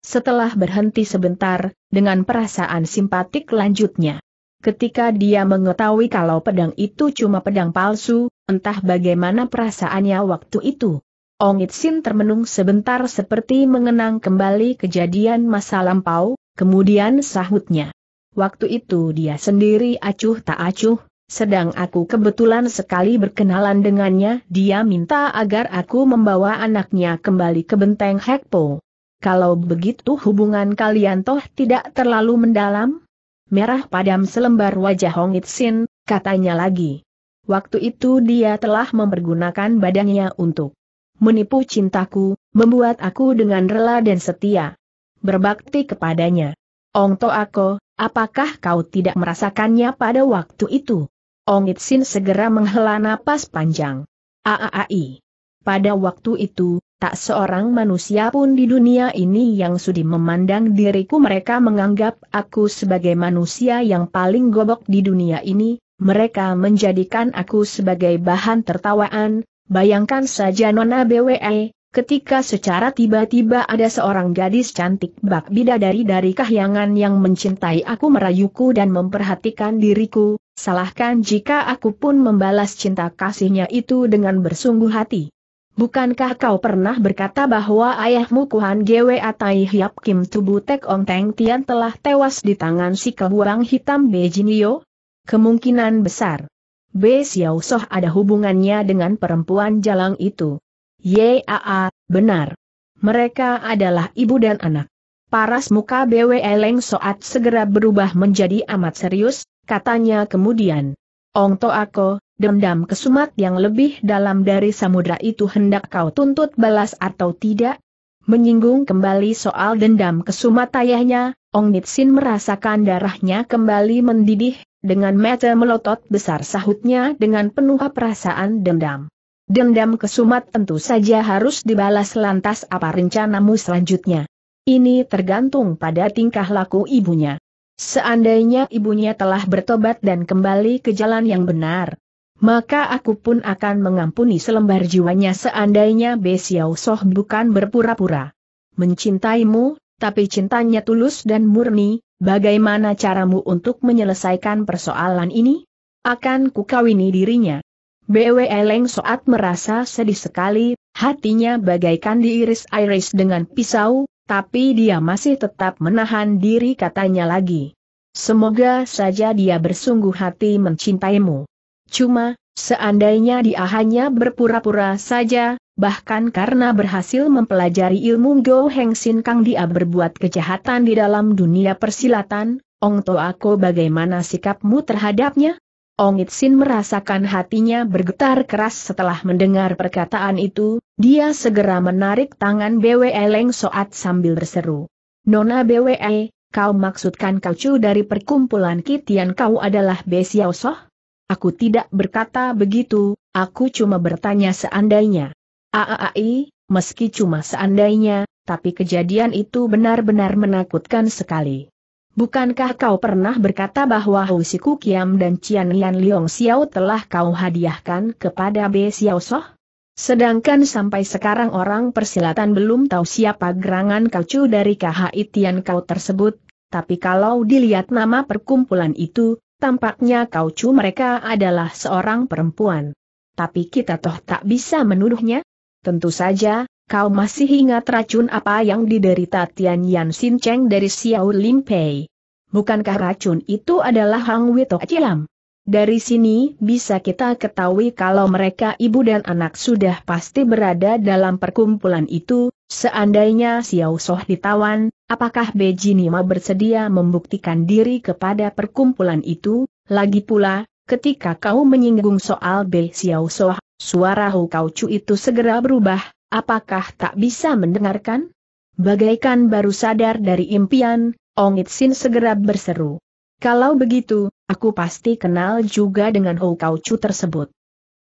Setelah berhenti sebentar, dengan perasaan simpatik lanjutnya. Ketika dia mengetahui kalau pedang itu cuma pedang palsu, entah bagaimana perasaannya waktu itu. Ong Itsin termenung sebentar seperti mengenang kembali kejadian masa lampau, kemudian sahutnya. Waktu itu dia sendiri acuh tak acuh, sedang aku kebetulan sekali berkenalan dengannya, dia minta agar aku membawa anaknya kembali ke benteng Hekpo. Kalau begitu hubungan kalian toh tidak terlalu mendalam? Merah padam selembar wajah Hong Itsin, katanya lagi. Waktu itu dia telah mempergunakan badannya untuk menipu cintaku, membuat aku dengan rela dan setia berbakti kepadanya. Ong Toako, apakah kau tidak merasakannya pada waktu itu? Ong Itsin segera menghela napas panjang. Aaai. Pada waktu itu, tak seorang manusia pun di dunia ini yang sudi memandang diriku mereka menganggap aku sebagai manusia yang paling gobok di dunia ini, mereka menjadikan aku sebagai bahan tertawaan, bayangkan saja Nona BWE, Ketika secara tiba-tiba ada seorang gadis cantik bak bidadari dari kahyangan yang mencintai aku merayuku dan memperhatikan diriku, salahkan jika aku pun membalas cinta kasihnya itu dengan bersungguh hati. Bukankah kau pernah berkata bahwa ayahmu Kuhan Gwe Atai Hiap Kim Tubu Tek Ong Teng Tian telah tewas di tangan si keluang hitam Bejinio? Kemungkinan besar. Be Xiao Soh ada hubungannya dengan perempuan jalang itu. Yaa, benar. Mereka adalah ibu dan anak. Paras muka BW Eleng Soat segera berubah menjadi amat serius, katanya kemudian. Ong To Ako, dendam kesumat yang lebih dalam dari samudra itu hendak kau tuntut balas atau tidak? Menyinggung kembali soal dendam kesumat ayahnya, Ong Nitsin merasakan darahnya kembali mendidih, dengan mata melotot besar sahutnya dengan penuh perasaan dendam. Dendam kesumat tentu saja harus dibalas lantas apa rencanamu selanjutnya. Ini tergantung pada tingkah laku ibunya. Seandainya ibunya telah bertobat dan kembali ke jalan yang benar, maka aku pun akan mengampuni selembar jiwanya seandainya Besiau Soh bukan berpura-pura. Mencintaimu, tapi cintanya tulus dan murni, bagaimana caramu untuk menyelesaikan persoalan ini? Akan kukawini dirinya. BW Leng Soat merasa sedih sekali, hatinya bagaikan diiris-iris dengan pisau, tapi dia masih tetap menahan diri katanya lagi. Semoga saja dia bersungguh hati mencintaimu. Cuma, seandainya dia hanya berpura-pura saja, bahkan karena berhasil mempelajari ilmu Go Heng Sin Kang dia berbuat kejahatan di dalam dunia persilatan, Ong To Ako bagaimana sikapmu terhadapnya? Ong Itsin merasakan hatinya bergetar keras setelah mendengar perkataan itu, dia segera menarik tangan BWE Leng Soat sambil berseru. Nona BWE, kau maksudkan kau cu dari perkumpulan Kitian kau adalah Besiao Soh? Aku tidak berkata begitu, aku cuma bertanya seandainya. Aaai, meski cuma seandainya, tapi kejadian itu benar-benar menakutkan sekali. Bukankah kau pernah berkata bahwa Hu Kiam dan Cian Lian Liong Xiao telah kau hadiahkan kepada Be Xiao Soh? Sedangkan sampai sekarang orang persilatan belum tahu siapa gerangan kau cu dari KHI Tian kau tersebut, tapi kalau dilihat nama perkumpulan itu, tampaknya kau cu mereka adalah seorang perempuan. Tapi kita toh tak bisa menuduhnya? Tentu saja, kau masih ingat racun apa yang diderita Tian Yan Sin Cheng dari Xiao Lim Pei. Bukankah racun itu adalah Hang Wito Cilam? Dari sini bisa kita ketahui kalau mereka ibu dan anak sudah pasti berada dalam perkumpulan itu, seandainya Xiao Soh ditawan, apakah Beji Nima bersedia membuktikan diri kepada perkumpulan itu? Lagi pula, ketika kau menyinggung soal Bei Xiao Soh, suara Hu Kau Chu itu segera berubah, apakah tak bisa mendengarkan? Bagaikan baru sadar dari impian, Ong Itsin segera berseru. Kalau begitu, aku pasti kenal juga dengan Hou Kau Chu tersebut.